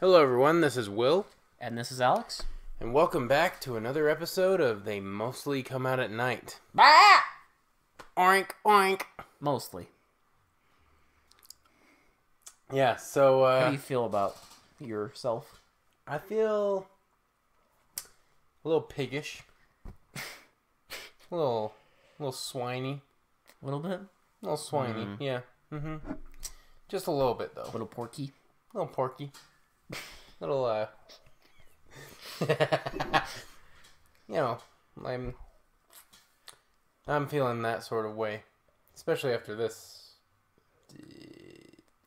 Hello, everyone. This is Will, And this is Alex. and welcome back to another episode of They Mostly Come Out at Night. Oink, oink. Mostly. Yeah, so How do uh, you feel about yourself? I feel a little piggish, a little, a little swiney, A little bit? a little swiney. Yeah, mm-hmm. Just a little bit though. A little porky? A little porky. little uh you know, I'm I'm feeling that sort of way. Especially after this uh,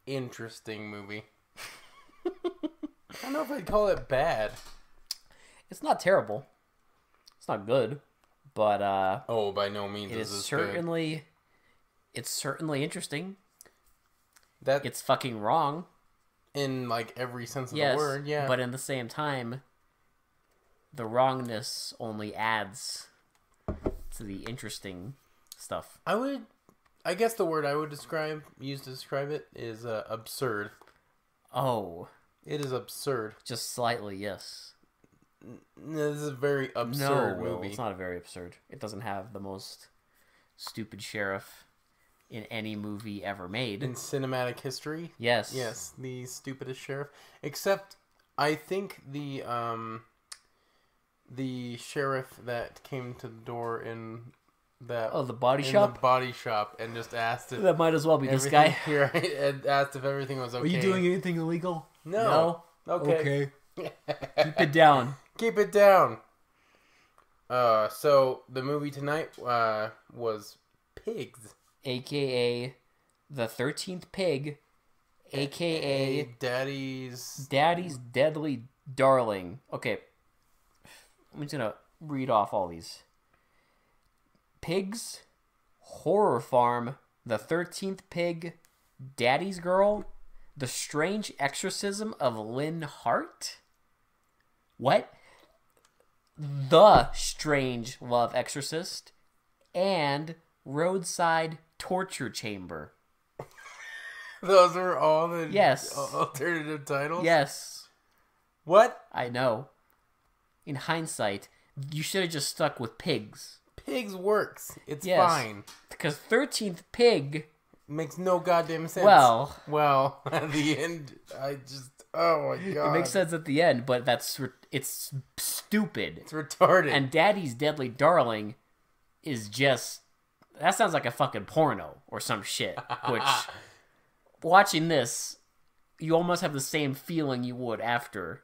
interesting movie. I don't know if I'd call it bad. It's not terrible. It's not good. But uh Oh, by no means it is is this good. certainly it's certainly interesting. That It's fucking wrong. In like every sense of yes. the word, yeah. But in the same time, the wrongness only adds to the interesting stuff. I would I guess the word I would describe use to describe it is uh, absurd. Oh, It is absurd. just slightly, yes. This is a very absurd no, movie. it's not a very absurd. It doesn't have the most stupid sheriff in any movie ever made. In cinematic history, yes. yes, the stupidest sheriff. Except, I think the um, the sheriff that came to the door in that Oh, the body in shop. the body shop and just asked if that might as well be this everything- guy. right, and asked if everything was okay. Are you doing anything illegal? No. okay Okay. Keep it down. Keep it down. Uh, so the movie tonight uh was Pigs. AKA the thirteenth pig, AKA Daddy's Daddy's deadly darling. Okay, I'm just gonna read off all these. Pigs, Horror Farm, The Thirteenth Pig, Daddy's Girl, The Strange Exorcism of Lynn Hart. What? The Strange Love Exorcist, and Roadside Torture Chamber. Those are all the Yes. alternative titles. Yes, What? I know. In hindsight, you should have just stuck with pigs. Pigs works. It's Yes. fine. Because 13th pig, Makes no goddamn sense. well, well, at the end, I just oh my god, it makes sense at the end, but that's it's stupid. It's retarded. And Daddy's Deadly Darling is just that sounds like a fucking porno or some shit. Which watching this, you almost have the same feeling you would after.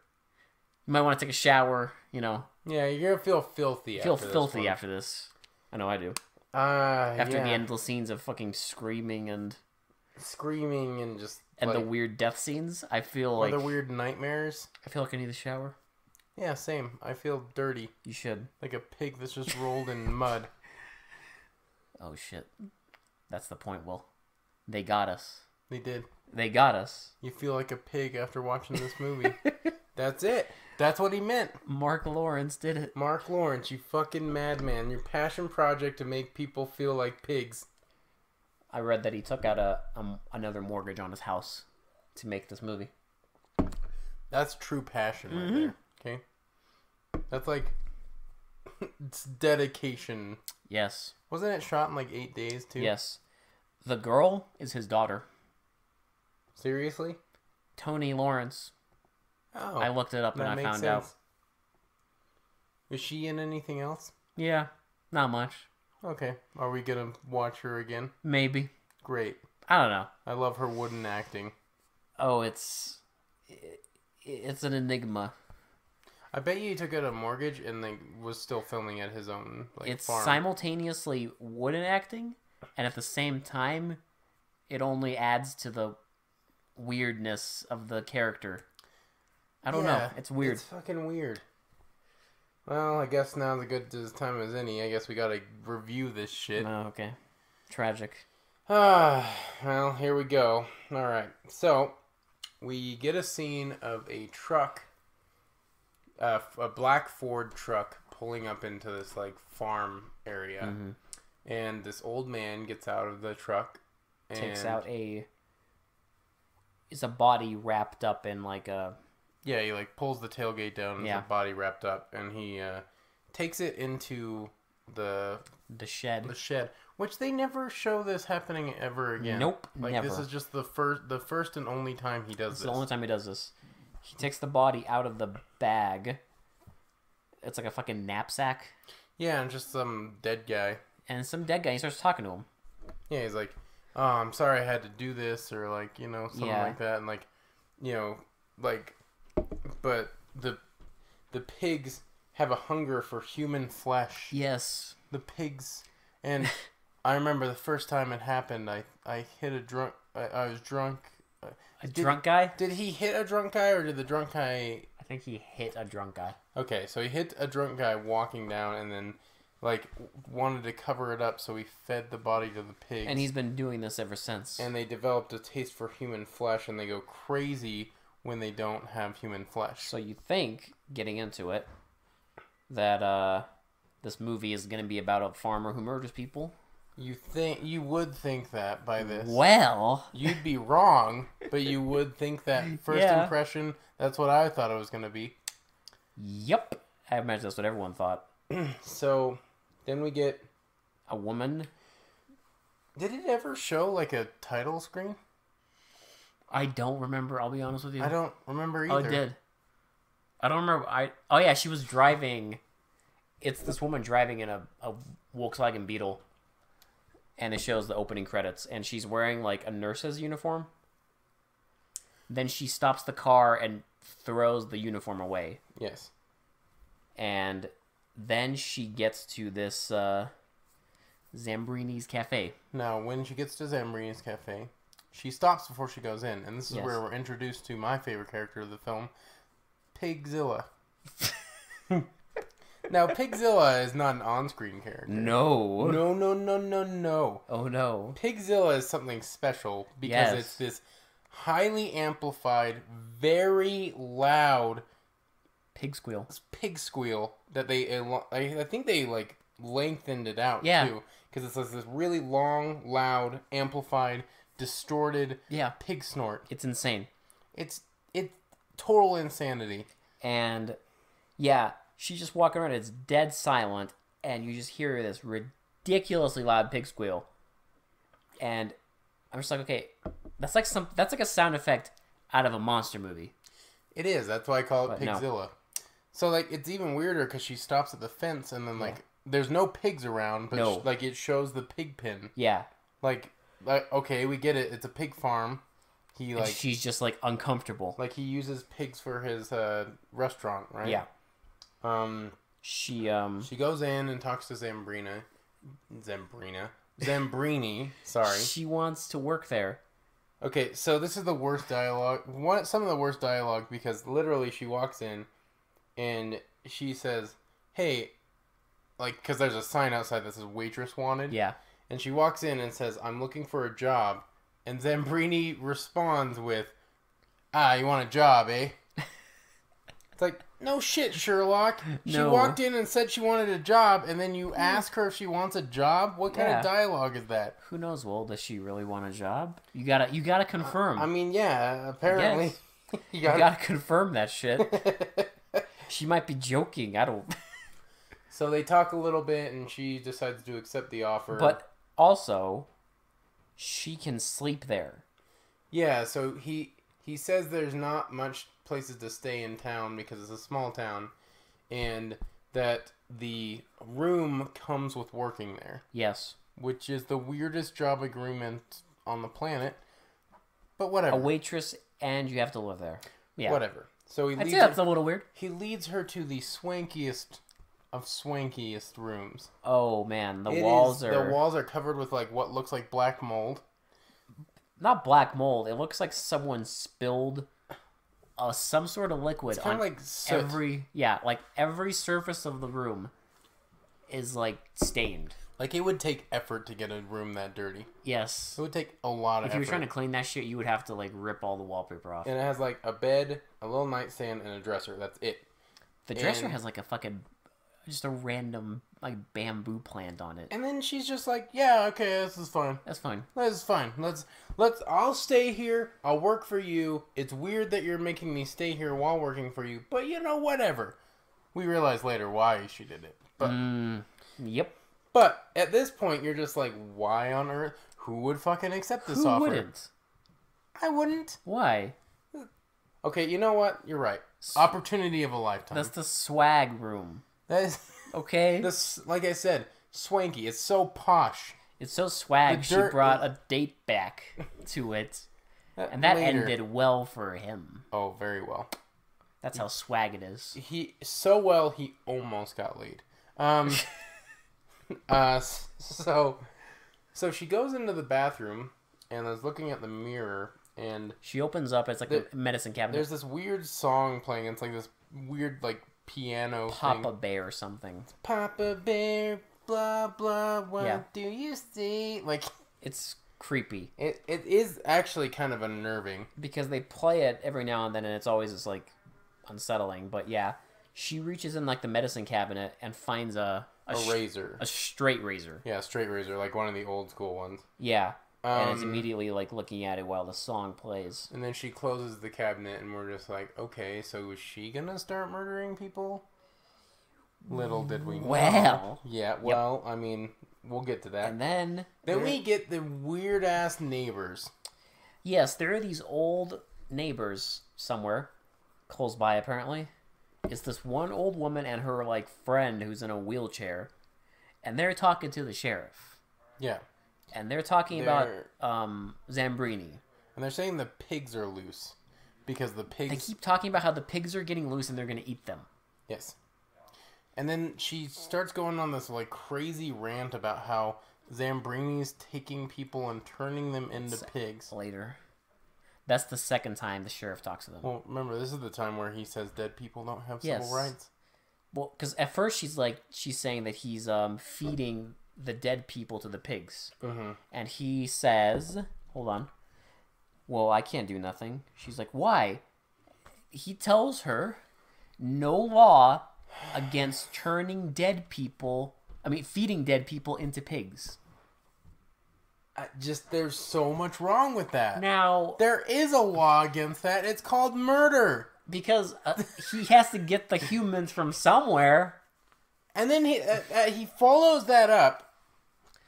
You might want to take a shower, you know, yeah, you're gonna feel filthy. feel after this filthy one. after this. I know I do. Uh, After yeah. the endless scenes of fucking screaming and screaming and just and the weird death scenes, I feel or like the weird nightmares. I feel like I need a shower. Yeah, same. I feel dirty, You should. like a pig that's just rolled in mud. Oh shit. That's the point, Will. They got us. They did. They got us. You feel like a pig after watching this movie. That's it. That's what he meant. Marc Lawrence did it. Marc Lawrence, you fucking madman. Your passion project to make people feel like pigs. I read that he took out a um, another mortgage on his house to make this movie. That's true passion right Mm-hmm. there. Okay? That's like it's dedication. Yes. Wasn't it shot in like eight days too? Yes. The girl is his daughter, Seriously? Toni Lawrence. Oh. I looked it up and I found sense. out. Is she in anything else? Yeah, not much. Okay. Are we gonna watch her again? Maybe. Great. I don't know. I love her wooden acting. Oh, it's it's an enigma. I bet you he took out a mortgage and like was still filming at his own like it's farm. simultaneously wooden acting, and at the same time, it only adds to the weirdness of the character. I don't know. It's weird. It's fucking weird. Well, I guess now's a good as time as any. I guess we gotta review this shit. Oh, okay. Tragic. Ah, well, here we go. All right. So, we get a scene of a truck, uh, a black Ford truck, pulling up into this like farm area, Mm-hmm. and this old man gets out of the truck, and Takes out a. Is a body wrapped up in like a Yeah, he like pulls the tailgate down, and Yeah. the body wrapped up, and he uh, takes it into the The shed. the shed, which they never show this happening ever again. Nope, like this is just the first, the first and only time he does It's this. the only time he does this. He takes the body out of the bag. It's like a fucking knapsack, Yeah, and just some dead guy. and some dead guy. He starts talking to him. Yeah, he's like, "Oh, I'm sorry I had to do this," or like you know something Yeah. like that, and like, you know, like, but the the pigs have a hunger for human flesh. Yes. The pigs, and I remember the first time it happened. I I hit a drunk. I, I was drunk. A Did- drunk guy? Did he hit a drunk guy, or did the drunk guy? I think he hit a drunk guy. Okay, so he hit a drunk guy walking down, and then like wanted to cover it up, so he fed the body to the pigs. And he's been doing this ever since. and they developed a taste for human flesh and they go crazy when they don't have human flesh. so you think, getting into it, that uh, this movie is going to be about a farmer who murders people? You think you would think that by this. Well, You'd be wrong, but you would think that first Yeah. impression, that's what I thought it was going to be. yep. I imagine that's what everyone thought. So, then we get A woman. Did it ever show like a title screen? I don't remember. I'll be honest with you. I don't remember either. Oh, it did. I don't remember. I oh yeah, she was driving. It's this woman driving in a, a Volkswagen Beetle, and it shows the opening credits, and she's wearing like a nurse's uniform. Then she stops the car and throws the uniform away, Yes. and then she gets to this uh, Zambrini's cafe. Now, when she gets to Zambrini's cafe, she stops before she goes in, and this is Yes. where we're introduced to my favorite character of the film, Pigzilla. now, Pigzilla is not an on-screen character. No. No, no, no, no, no. Oh no. Pigzilla is something special because Yes. it's this highly amplified, very loud Pig squeal. pig squeal that they I, think they like lengthened it out Yeah. too because it's like this really long, loud, amplified, distorted Yeah. pig snort. It's insane. It's it's total insanity. and yeah, she's just walking around. It's dead silent, and you just hear this ridiculously loud pig squeal. And I'm just like, okay, that's like some that's like a sound effect out of a monster movie. It is. That's why I call it But no. Pigzilla. So like it's even weirder because she stops at the fence and then like there's no pigs around, but No. sh- like it shows the pig pen. Yeah, Like like okay, we get it. It's a pig farm. He and like she's just like uncomfortable. like he uses pigs for his uh, restaurant, right? Yeah, Um. she um She goes in and talks to Zambrina. Zambrina. Zambrini. Sorry. she wants to work there. Okay, so this is the worst dialogue. One, some of the worst dialogue because literally she walks in and she says, "Hey," like because there's a sign outside that says "waitress wanted." Yeah, And she walks in and says, "I'm looking for a job," and Zambrini responds with, "Ah, you want a job, eh?" It's like, no shit, Sherlock. She No. walked in and said she wanted a job, and then you hmm. ask her if she wants a job. What kind Yeah. of dialogue is that? who knows? Well, does she really want a job? You gotta you gotta confirm. I mean, yeah, apparently. You you gotta confirm that shit. She might be joking. I don't. So they talk a little bit, and she decides to accept the offer. But also, she can sleep there. yeah, so he he says there's not much places to stay in town because it's a small town, and that the room comes with working there, Yes. which is the weirdest job agreement on the planet. But whatever. A waitress, and you have to live there. Yeah. whatever. So he I'd leads say that's her, a little weird. he leads her to the swankiest of swankiest rooms. Oh man, the It walls is- are the walls are covered with like what looks like black mold. Not black mold. It looks like someone spilled uh, some sort of liquid It's on of like soot. every yeah, like every surface of the room is like stained. Like it would take effort to get a room that dirty. Yes. It would take a lot of If you were effort. trying to clean that shit, you would have to like rip all the wallpaper off. And it has like a bed, a little nightstand, and a dresser. That's it. The dresser and- has like a fucking just a random like bamboo plant on it. And then she's just like, "Yeah, okay, this is fine. That's fine. This is fine. Let's let's. I'll stay here. I'll work for you. It's weird that you're making me stay here while working for you, but you know, whatever." We realize later why she did it, but Mm, yep. but at this point, you're just like, "Why on earth? Who would fucking accept this Who offer?" wouldn't? I wouldn't. Why? Okay, you know what? You're right. Opportunity of a lifetime. That's the swag room. That is Okay. this. Like I said, swanky. It's so posh. It's so swag. The She dirt- brought a date back to it, and that Later. ended well for him. Oh, very well. That's how swag it is. He so well he almost got laid. Um. uh. s- So, so she goes into the bathroom and is looking at the mirror, and She opens up. It's like a medicine cabinet. there's this weird song playing. It's like this weird like piano Papa thing. Bear or something. Papa Bear. Blah blah. What Yeah. do you see? Like It's creepy it. It is actually kind of unnerving. because they play it every now and then, and it's always just like unsettling. But yeah, she reaches in like the medicine cabinet and finds a a, A razor. a straight razor. Yeah, straight razor, like one of the old school ones. Yeah, and it's Um, immediately like looking at it while the song plays. And then she closes the cabinet, and we're just like, okay, so is she gonna start murdering people? Little did we know. Well. Yeah, well, I mean, we'll get to that. And then then we get the weird ass neighbors. Yes, there are these old neighbors somewhere close by apparently. It's this one old woman and her like friend who's in a wheelchair and they're talking to the sheriff. Yeah. And they're talking They're- about um Zambrini. And they're saying the pigs are loose. Because the pigs They pigs. keep talking about how the pigs are getting loose and they're going to eat them. Yes. And then she starts going on this like crazy rant about how Zambrini's taking people and turning them into pigs. Later. That's the second time the sheriff talks to them. Well, remember, this is the time where he says dead people don't have Yes. civil rights. Well, because at first she's like she's saying that he's um feeding the dead people to the pigs, Mm-hmm. and he says, "Hold on." Well, I can't do nothing. She's like, "Why?" He tells her, "No law against turning dead people. I mean, feeding dead people into pigs." I just there's so much wrong with that. Now, There is a law against that. It's called murder. because uh, he has to get the humans from somewhere. And then he uh, uh, he follows that up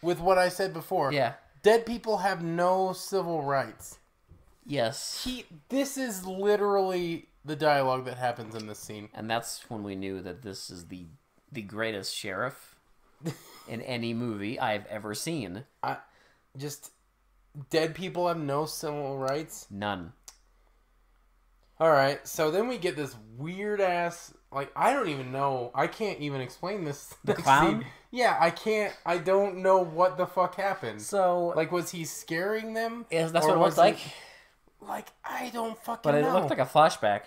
with what I said before. Yeah. Dead people have no civil rights. Yes. He this is literally the dialogue that happens in this scene. And that's when we knew that this is the the greatest sheriff in any movie I've ever seen. I just dead people have no civil rights. None. All right, so then we get this weird ass like I don't even know. I can't even explain this. The clown? scene. Yeah, I can't. I don't know what the fuck happened. So Like, was he scaring them? yes, that's what it was looked like. Like, I don't fucking But it know. looked like a flashback.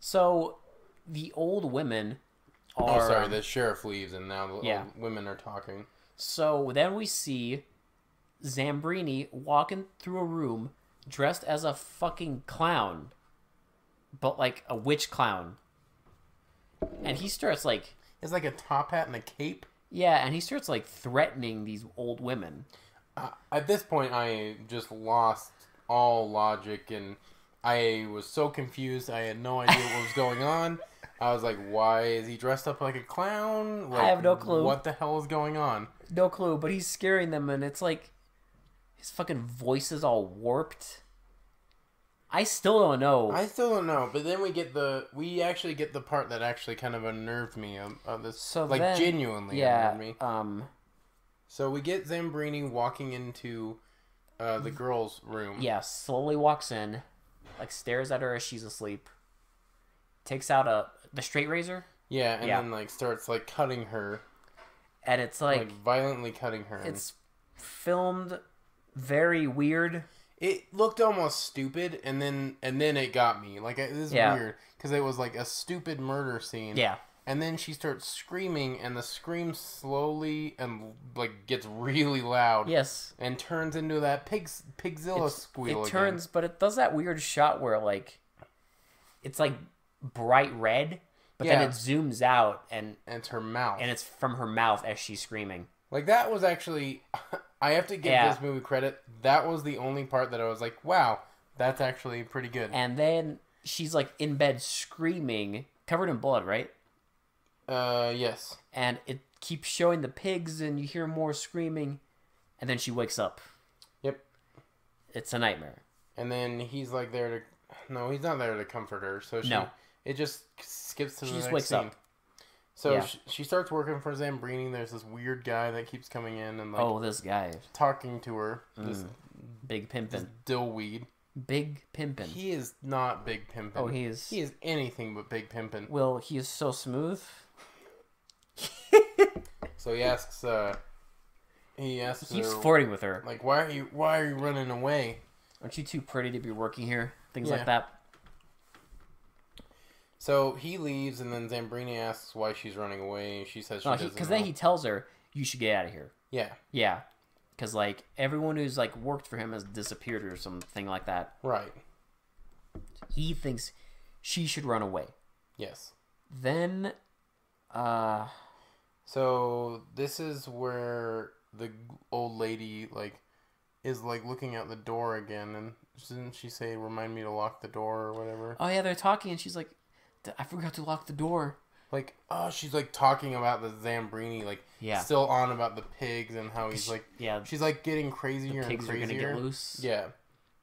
So the old women oh, sorry. The sheriff leaves, and now the Yeah. women are talking. So then we see Zambrini walking through a room dressed as a fucking clown. But like a witch clown. And he starts like It's like a top hat and a cape. Yeah, and he starts like threatening these old women. Uh, at this point, I just lost all logic, and I was so confused. I had no idea what was going on. I was like, "Why is he dressed up like a clown?" Like, have no clue. What the hell is going on? No clue, but he's scaring them, and it's like his fucking voice is all warped. I still don't know. I still don't know. But then we get the we actually get the part that actually kind of unnerved me. Of, of this, So like then- genuinely yeah. unnerved me. Um. So we get Zambrini walking into uh, the girls' room. Yeah. Slowly walks in, like stares at her as she's asleep. Takes out a the straight razor, Yeah, and Yeah. then like starts like cutting her, and it's like, like, violently cutting her. and- it's filmed very weird. It looked almost stupid and then and then it got me like it is Yeah. weird because it was like a stupid murder scene Yeah. and then she starts screaming and the scream slowly and like gets really loud Yes. and turns into that pig's pigzilla It's- squeal it again. turns, but it does that weird shot where like it's like bright red but Yeah. then it zooms out and and it's her mouth. and it's from her mouth as she's screaming. like that was actually, I have to give Yeah. this movie credit. That was the only part that I was like, wow, that's actually pretty good. And then she's like in bed screaming, covered in blood, right? Uh, yes. And it keeps showing the pigs, and you hear more screaming, and then she wakes up. Yep. It's a nightmare. And then he's like there to, no, he's not there to comfort her. So she, No. it just skips to She the just next wakes scene. up. So Yeah. she, she starts working for Zambrini. There's this weird guy that keeps coming in and like oh, this guy, talking to her. This, big this pimpin', dillweed. big pimpin'. He is not big pimpin'. Oh, he is. He is anything but big pimpin'. Well, he is so smooth. So he asks, uh, he asks He keeps her, flirting with her. like, why are you, why are you running away? Aren't you too pretty to be working here? Things Yeah. like that. So he leaves, and then Zambrini asks why she's running away. She says she No, doesn't because then he tells her, "You should get out of here." yeah, Yeah, because like everyone who's like worked for him has disappeared or something like that. right. He thinks she should run away. Yes. Then, uh, So this is where the old lady like is like looking out the door again, and didn't she say, "Remind me to lock the door" or whatever? oh yeah, they're talking, and she's like, "D- "I forgot to lock the door." Like, oh, she's like talking about the Zambrini, like Yeah. still on about the pigs and how he's like, Yeah, she's like getting crazier the pigs and are gonna get loose. Yeah,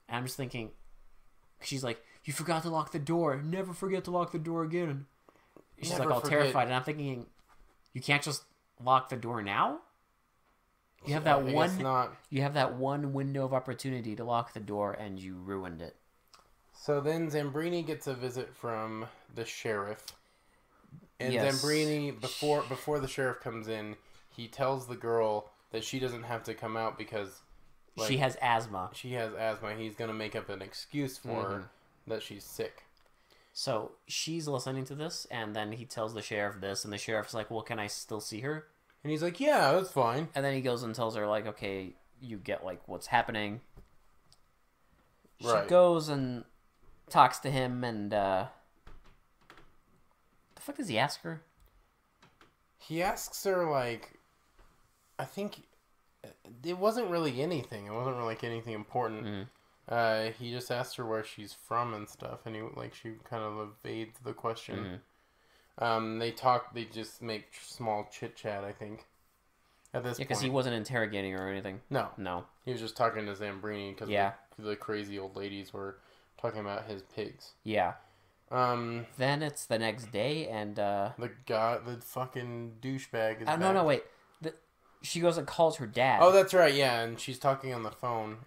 And I'm just thinking, she's like, "You forgot to lock the door. Never forget to lock the door again." She's Never like all forget. terrified, and I'm thinking, "You can't just lock the door now. You have that one. You have that one window of opportunity to lock the door, and you ruined it." So then Zambrini gets a visit from the sheriff. And Yes. Zambrini before before the sheriff comes in, he tells the girl that she doesn't have to come out because Like- she has asthma, she has asthma. He's going to make up an excuse for her Mm-hmm. that she's sick. so she's listening to this, and then he tells the sheriff this, and the sheriff's like, "Well, can I still see her?" And he's like, "Yeah, that's fine." And then he goes and tells her like, "Okay, you get like what's happening." She Right. goes and talks to him, and uh, the fuck does he ask her? He asks her like I think it wasn't really anything. It wasn't really like anything important. Mhm. Uh, he just asked her where she's from and stuff, and he like she kind of evades the question. Mhm. Um, they talk. They just make small chit chat. I think. At this because point, he wasn't interrogating her or anything. no, No. he was just talking to Zambrini because Yeah. the, the crazy old ladies were talking about his pigs. Yeah. Um, Then it's the next day, and uh, the guy, the fucking douchebag is. uh no, back. no, wait. The, she goes and calls her dad. Oh, that's right. Yeah, and she's talking on the phone.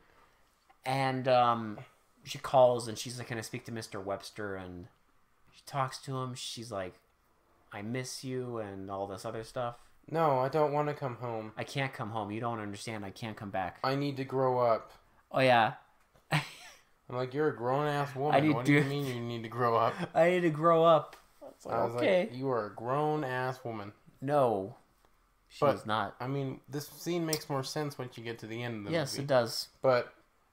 and um, she calls and she's like, "Can I speak to Mister Webster?" And she talks to him. She's like, "I miss you," and all this other stuff. No, I don't want to come home. I can't come home. You don't understand. I can't come back. I need to grow up. Oh yeah, I'm like, you're a grown ass woman. I need what do you mean you need to grow up? I need to grow up. Like, I was okay. like, you are a grown ass woman. no, she But- was not. I mean, this scene makes more sense once you get to the end of the Yes, movie. it does. But,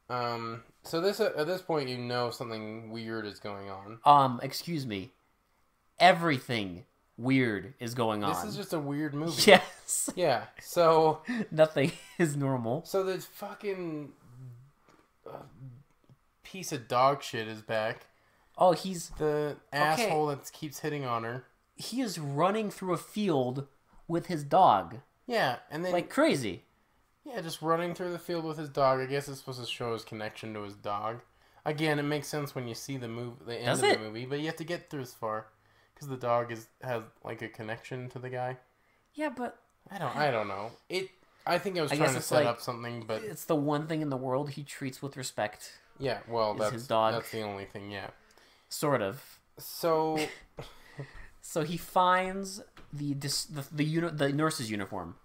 um, so this at this point you know something weird is going on. Um, excuse me. Everything weird is going on. This is just a weird movie. yes. Yeah. So, Nothing is normal. so this fucking uh, piece of dog shit is back. Oh, he's The asshole that keeps hitting on her. he is running through a field with his dog Yeah, and then like crazy. Yeah, just running through the field with his dog. I guess it's supposed to show his connection to his dog. Again, it makes sense when you see the move, the end Does of it? the movie, but you have to get through as far because the dog is has like a connection to the guy. Yeah, but I don't, I don't know. It. I think I was I trying to set like- up something, but it's the one thing in the world he treats with respect, yeah. Well, that's his dog. That's the only thing. Yeah. sort of. So So he finds the dis- the the, uni- the nurse's uniform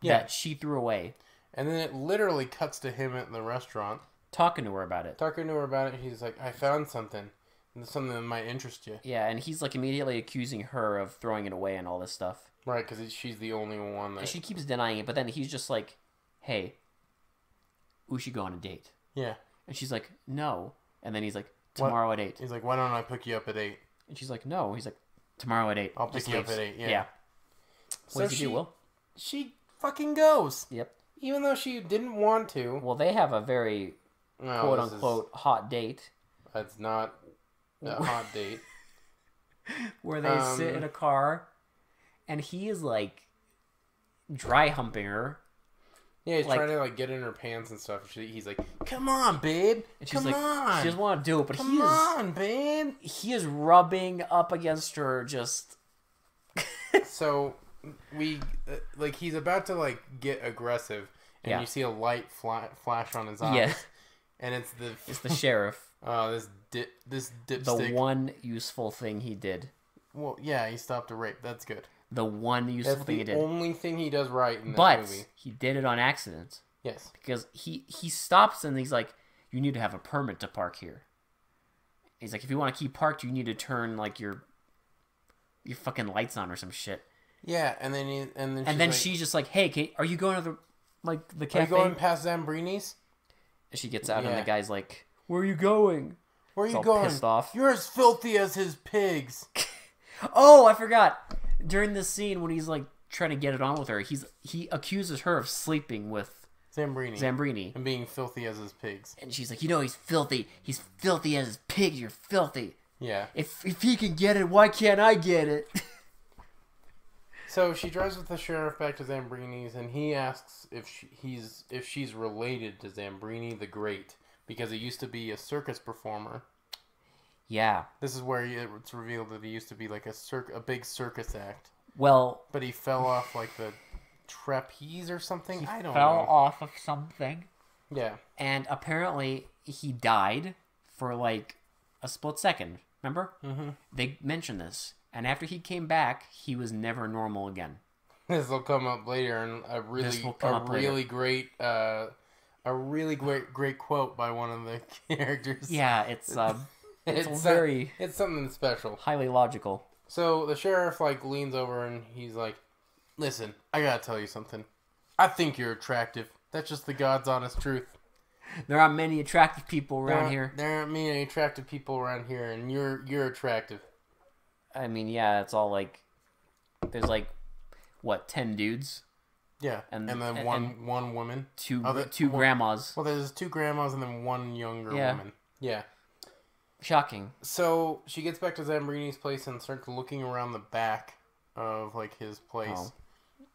Yeah. that she threw away, and then it literally cuts to him at the restaurant talking to her about it. talking to her about it. He's like, "I found something, and something that might interest you." Yeah, and he's like immediately accusing her of throwing it away and all this stuff. Right, because she's the only one And that. she keeps denying it, but then he's just like, "Hey, we should go on a date." yeah. And she's like, "No." And then he's like? "Tomorrow at 8. He's like, "Why don't I pick you up at 8? And she's like, "No." He's like, Tomorrow at eight. I'll pick Just you up at eight, yeah. yeah. So What does she, he do, Will? she fucking goes, Yep. even though she didn't want to. Well, they have a very No, quote this is- unquote hot date That's not a hot date. where they sit Um, in a car, and he is like dry humping her, Yeah, he's Like- trying to like get in her pants and stuff. She, he's like, "Come on, babe. and she's Come like, on. she doesn't want to do it, but Come he is on, babe." he is rubbing up against her, just So we uh, like he's about to like get aggressive, and Yeah. you see a light fla- flash on his eyes. Yeah. and it's the it's the sheriff. oh this dip this dipstick. The one useful thing he did. well, yeah, he stopped a rape. That's good. The one useful That's thing he the did. only thing he does right in But movie. he did it on accident Yes. because he he stops and he's like, "You need to have a permit to park here." He's like, "If you want to keep parked, you need to turn like your your fucking lights on or some shit." Yeah, and then he and then And then like, she's just like, "Hey, Kate, are you going to the like the Are you going past Zambrini's? and she gets out, and the guy's like, "Where are you going?" Where are you going? pissed off. You're as filthy as his pigs. Oh, I forgot. During this scene when he's like trying to get it on with her, he's he accuses her of sleeping with Zambrini. Zambrini. and being filthy as his pigs. And she's like, you know, he's filthy. He's filthy as his pigs. You're filthy. Yeah. If if he can get it, why can't I get it? So she drives with the sheriff back to Zambrini's, and he asks if she, he's if she's related to Zambrini the Great because he used to be a circus performer. Yeah. This is where he, it's revealed that he used to be like a circ a big circus act, Well, but he fell off like the trapeze or something. I don't fell know. off of something, Yeah. and apparently he died for like a split second. Remember? Mm-hmm. They mentioned this, and after he came back, he was never normal again. This will come up later, and a really a up later. really great uh, a really great great quote by one of the characters. Yeah, it's um, it's, It's, very It's something special. highly logical. So the sheriff like leans over and he's like, "Listen, I gotta tell you something. I think you're attractive. That's just the God's honest truth. There aren't many attractive people around aren't- here. there aren't many attractive people around here, and you're you're attractive. I mean, yeah, it's all like there's like what ten dudes, Yeah, And- and, then and- one one woman. two grandmas. Well, there's two grandmas and then one younger Yeah. woman. Yeah. Shocking. So she gets back to Zambrini's place and starts looking around the back of like his place, Oh.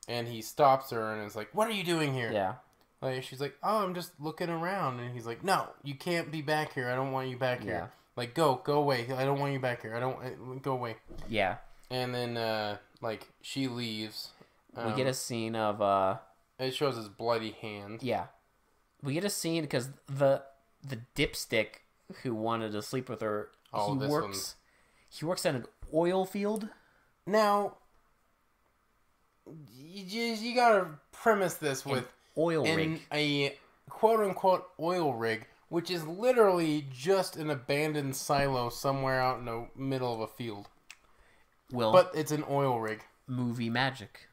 and he stops her and is like, "What are you doing here?" Yeah. Like she's like, "Oh, I'm just looking around," and he's like, "No, you can't be back here. I don't want you back Yeah. here. Like, go, go away. I don't want you back here. I don't go away." Yeah. And then, uh, like, she leaves. we get a scene of uh It shows his bloody hand. yeah. We get a scene because the the dipstick who wanted to sleep with her Oh, he this works one's- he works at an oil field. Now, you just you gotta premise this An with oil in rig. a quote unquote oil rig, which is literally just an abandoned silo somewhere out in the middle of a field. Well, But it's an oil rig. movie magic.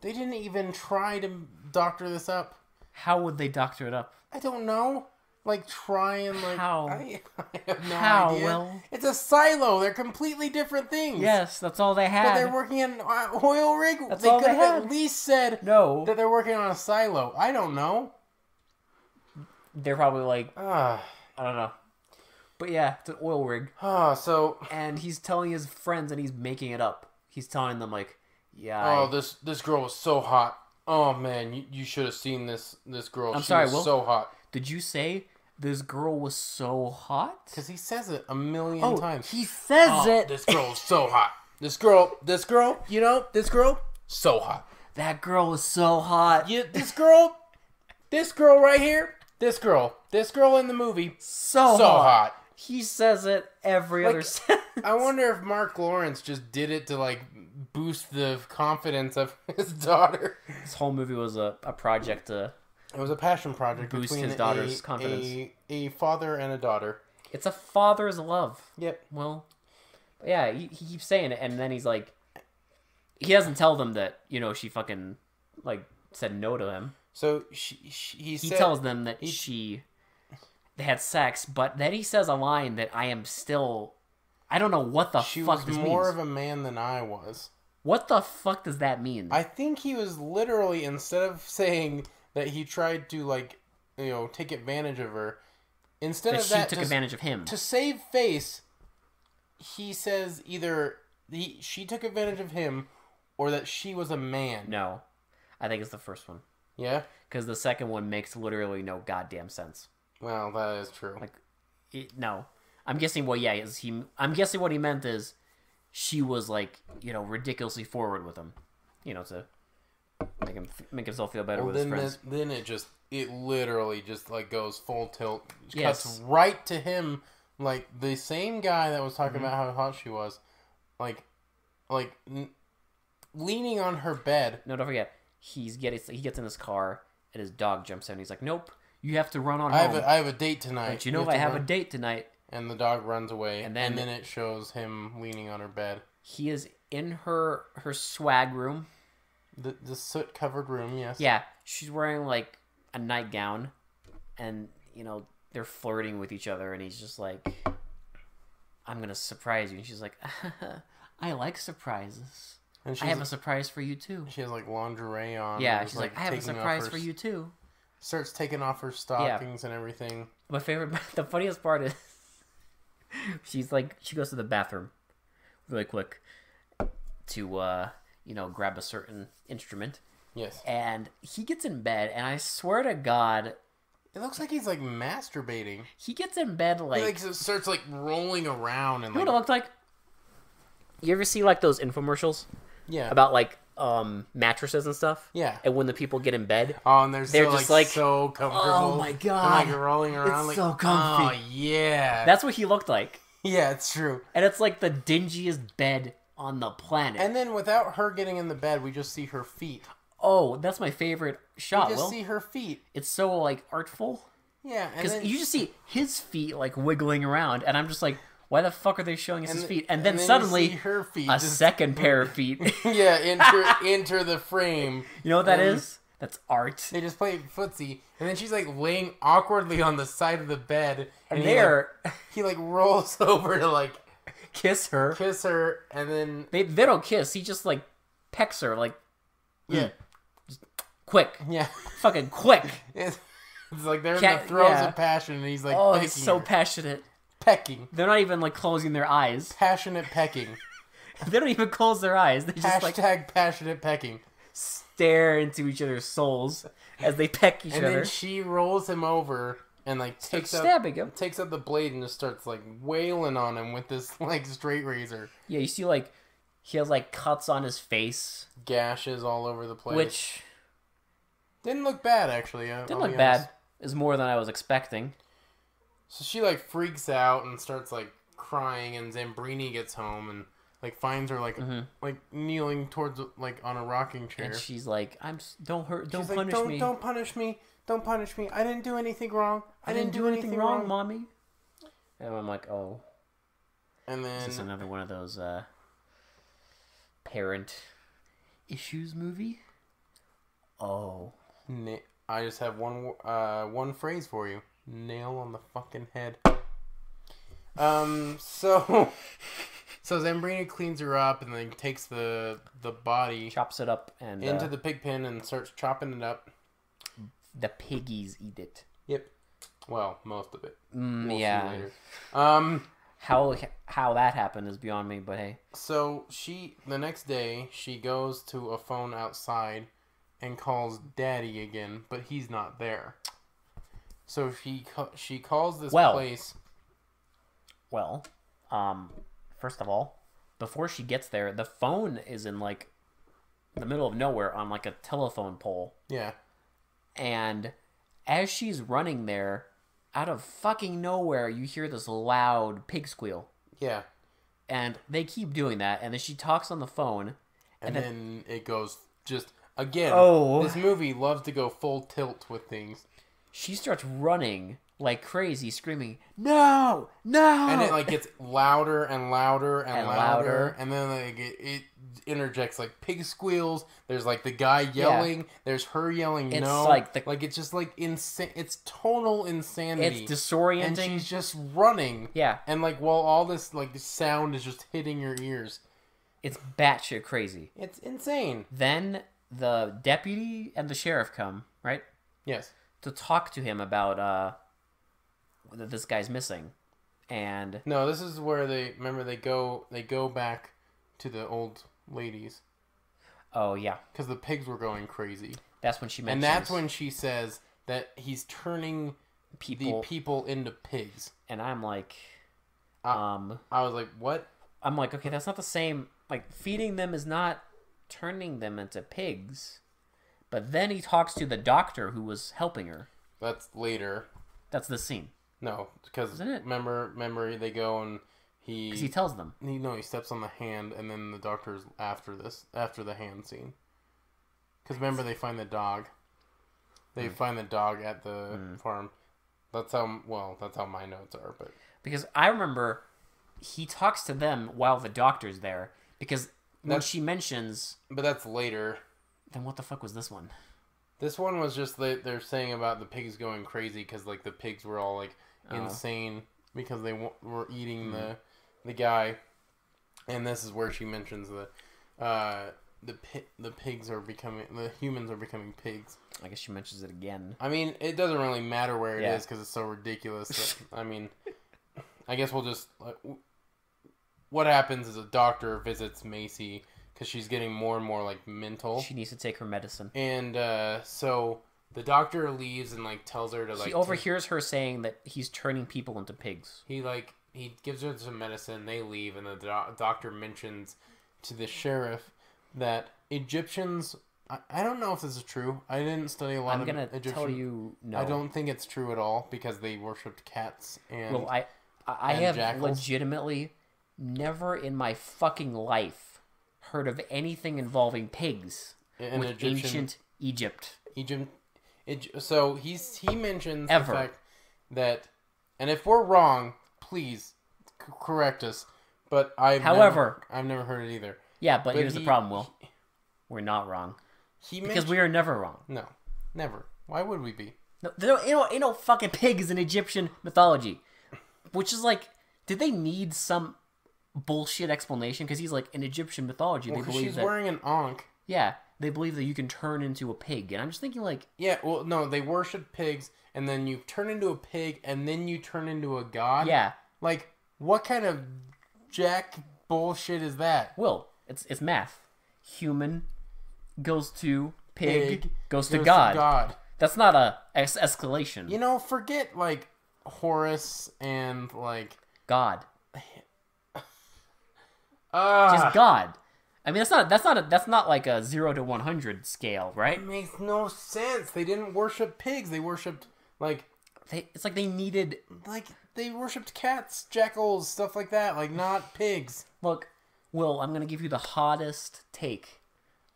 They didn't even try to doctor this up. How would they doctor it up? I don't know. Like try and like How? I, I have no How, idea. Will? It's a silo. They're completely different things. Yes, that's all they have. But they're working in an oil rig. That's they all could they have had. at least said no, that they're working on a silo. I don't know. they're probably like Ah, I don't know. But yeah, it's an oil rig. ah. So, and he's telling his friends and he's making it up. He's telling them like, "Yeah, I- oh, this this girl was so hot. Oh man, you, you should have seen this this girl. I'm she sorry, was Will? so hot. did you say this girl was so hot?" Because he says it a million Oh, times. he says Oh, it. This girl is so hot. This girl, this girl, you know, this girl, so hot. That girl was so hot. You, this girl, this girl right here, this girl, this girl in the movie, So, so hot. hot. He says it every Like, other sentence. I wonder if Marc Lawrence just did it to like boost the confidence of his daughter. this whole movie was a, a project to. It was a passion project Boost between his daughter's a, confidence. A, a father and a daughter. It's a father's love. Yep. Well, yeah, he, he keeps saying it, and then he's like, he doesn't tell them that you know she fucking like said no to him. So she, she he, He said, tells them that he- she they had sex, but then he says a line that I am still I don't know what the She fuck was this more means. of a man than I was. What the fuck does that mean? I think he was literally instead of saying that he tried to like you know take advantage of her, instead that of she that took to, advantage of him. to save face, he says either he, she took advantage of him or that she was a man. No, I think it's the first one Yeah. because the second one makes literally no goddamn sense. Well, that is true. Like, it, no, I'm guessing. Well, yeah, is he? I'm guessing what he meant is she was like you know ridiculously forward with him, you know, to make him make himself feel better well, with his friends. then it just it literally just like goes full tilt. Yes. Cuts right to him, like the same guy that was talking Mm-hmm. about how hot she was, like, like n- leaning on her bed. No, don't forget. He's getting he gets in his car and his dog jumps out. and He's like, "Nope, you have to run on I home." have a, I have a date tonight. but you know, have I have a date tonight. And the dog runs away, And and then- then, it shows him leaning on her bed. He is in her her swag room. The the soot covered room, yes. Yeah, she's wearing like a nightgown, and you know they're flirting with each other, and he's just like, "I'm gonna surprise you," and she's like, "I like surprises. And she's, I have a surprise for you too." she has like lingerie on. Yeah, she's like, "I have a surprise her for you too." Starts taking off her stockings and everything. My favorite, the funniest part is, she's like, she goes to the bathroom, really quick, to uh, you know, grab a certain instrument, Yes. and he gets in bed, and I swear to God, It looks like he's like masturbating. he gets in bed He like, like starts like rolling around and you know like what it looked like? You ever see like those infomercials yeah, about like um mattresses and stuff? yeah. And when the people get in bed, Oh, and they're, They're so, just like, like, so comfortable. "Oh my And, God, like rolling around like so comfy." Oh yeah, that's what he looked like. yeah, it's true. And it's like the dingiest bed on the planet. And then without her getting in the bed, we just see her feet. oh, that's my favorite We shot. just Will. see her feet. It's so like artful Yeah, because then you just see his feet like wiggling around, and I'm just like, why the fuck are they showing us his and feet? And then suddenly her feet. a just- second pair of feet. yeah, enter enter the frame. you know what that is? That's art. They just play footsie, and then she's like laying awkwardly on the side of the bed, And he, like, there, he like rolls over to like kiss her. kiss her, and then They they don't kiss. He just like pecks her like hmm, yeah, quick, yeah. fucking quick. It's, like they're in the throes yeah. of passion, and he's like Oh, he's so her. passionate. pecking, They're not even like closing their eyes. passionate pecking. They don't even close their eyes. They just like Hashtag passionate pecking. stare into each other's souls as they peck each And other. then she rolls him over and like takes up stabbing him. takes up the blade and just starts like wailing on him with this like straight razor. Yeah, you see like he has like cuts on his face, Gashes all over the place. which didn't look bad actually. Uh, didn't I'll look bad. Is more than I was expecting. So she like freaks out and starts like crying, and Zambrini gets home and like finds her like like kneeling towards like on a rocking chair. Mm-hmm. And she's like, "I'm don't hurt, don't She's like, don't, me. Don't punish me. Don't punish me. I didn't do anything wrong. I didn't do anything wrong, mommy." And I'm like, "Oh, And then this then another one of those uh, parent issues movie?" Oh, na- I just have one uh one phrase for you. Nail on the fucking head. Um. So. So Zambrini cleans her up and then takes the the body chops it up and into uh, the pig pen and starts chopping it up. the piggies eat it. Yep. Well, most of it. Mm, We'll see yeah, later. Um. how how that happened is beyond me. But hey, So she the next day she goes to a phone outside and calls Daddy again, but he's not there. So she she calls this Well. place. well, um, first of all, before she gets there, the phone is in like the middle of nowhere on like a telephone pole. Yeah. And as she's running there, out of fucking nowhere, you hear this loud pig squeal. Yeah. And they keep doing that. And then she talks on the phone. And, And then, it goes just again. Oh. This movie loves to go full tilt with things. She starts running like crazy, screaming, "No, no!" and it like gets louder and louder and, And louder, louder. and then like it, it interjects like pig squeals. There's like the guy yelling. There's her yelling. It's no, like the- like it's just like insane. It's tonal insanity. it's and disorienting. she's just running. yeah, And like while all this like sound is just hitting your ears, it's batshit crazy. it's insane. Then the deputy and the sheriff come right Yes. to talk to him about uh that this guy's missing, and No, this is where they remember they go they go back to the old ladies oh yeah, because the pigs were going crazy, that's when she and that's when she says that he's turning people the people into pigs. and I'm like, Uh, um, I was like, what? I'm like, okay, that's not the same. Like feeding them is not turning them into pigs. But then he talks to the doctor who was helping her. That's later. That's the scene. No, because Isn't it? remember, memory they go and he, Because he tells them. he no he steps on the hand and then the doctor's after this after the hand scene. Because remember they find the dog. They Hmm. find the dog at the farm. That's how well that's how my notes are, but Because I remember he talks to them while the doctor's there. Because when That's- she mentions, but that's later. then what the fuck was this one? This one was just they, they're saying about the pigs going crazy because like the pigs were all like Oh. insane because they w- were eating Hmm. the the guy, and this is where she mentions the uh, the pi- the pigs are becoming the humans are becoming pigs. I guess she mentions it again. I mean, it doesn't really matter where it is Yeah. because it's so ridiculous. that- I mean, I guess we'll just like, w- what happens is a doctor visits Macy because she's getting more and more like mental. She needs to take her medicine. And uh, so the doctor leaves and like tells her to like he overhears her saying that he's turning people into pigs. he like he gives her some medicine. They leave, and the do- doctor mentions to the sheriff that Egyptians. I, I don't know if this is true. I didn't study a lot I'm of gonna Egyptian. tell you no. I don't think it's true at all because they worshipped cats and Well, I I I have jackals. legitimately never in my fucking life heard of anything involving pigs an with Egyptian ancient Egypt. Egypt. Egy- so he's he mentions Ever. the fact that, and if we're wrong, please c- correct us. But I've However- never, I've never heard it either. Yeah, but, But here's he- the problem, Will. We're not wrong He because mentioned, we are never wrong. no, never. Why would we be? No, there ain't no, ain't no fucking pigs in Egyptian mythology, which is like, did they need some bullshit explanation? Because he's like in Egyptian mythology, Well, they believe she's that wearing an ankh. yeah, they believe that you can turn into a pig, and I'm just thinking like, Yeah, well, no, they worship pigs, and then you turn into a pig, and then you turn into a god. yeah, like what kind of jack bullshit is that? Will, it's it's math. Human goes to pig, Pig goes, to goes God. God. That's not a es- escalation. You know, forget like Horus and like God, uh just God. I mean, that's not that's not a, that's not like a zero to one hundred scale, right? It makes no sense. They didn't worship pigs. They worshipped like They, it's like they needed like they worshipped cats, jackals, stuff like that. Like not pigs. Look, Will, I'm going to give you the hottest take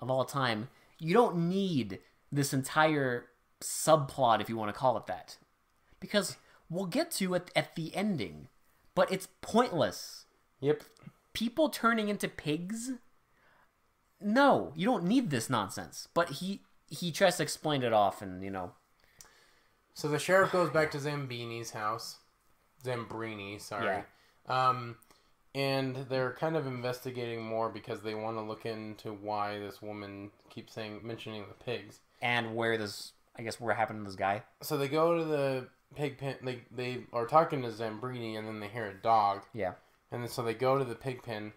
of all time. You don't need this entire subplot, if you want to call it that. Because we'll get to it at the ending. But it's pointless. Yep. People turning into pigs? No, you don't need this nonsense. But he he tries to explain it off and, you know, So the sheriff goes back to Zambini's house. Zambrini, sorry. yeah. Um, and they're kind of investigating more because they want to look into why this woman keeps saying mentioning the pigs. and where this, I guess, where happened to this guy. So they go to the pig pen. They they are talking to Zambrini, and then they hear a dog, Yeah. and then so they go to the pig pen,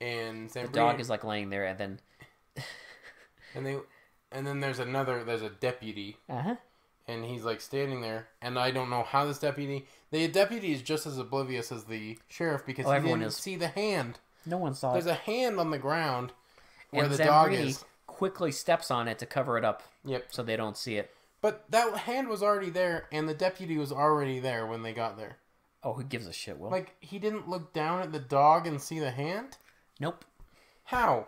and The dog is like laying there and then. and they and then there's another there's a deputy Uh huh. and he's like standing there and i don't know how this deputy the deputy is just as oblivious as the sheriff because Oh, he everyone didn't is. see the hand No one saw it. there's a hand on the ground where and the dog is quickly steps on it to cover it up yep so they don't see it. but that hand was already there and the deputy was already there when they got there Oh, who gives a shit, Will? like he didn't look down at the dog and see the hand nope. how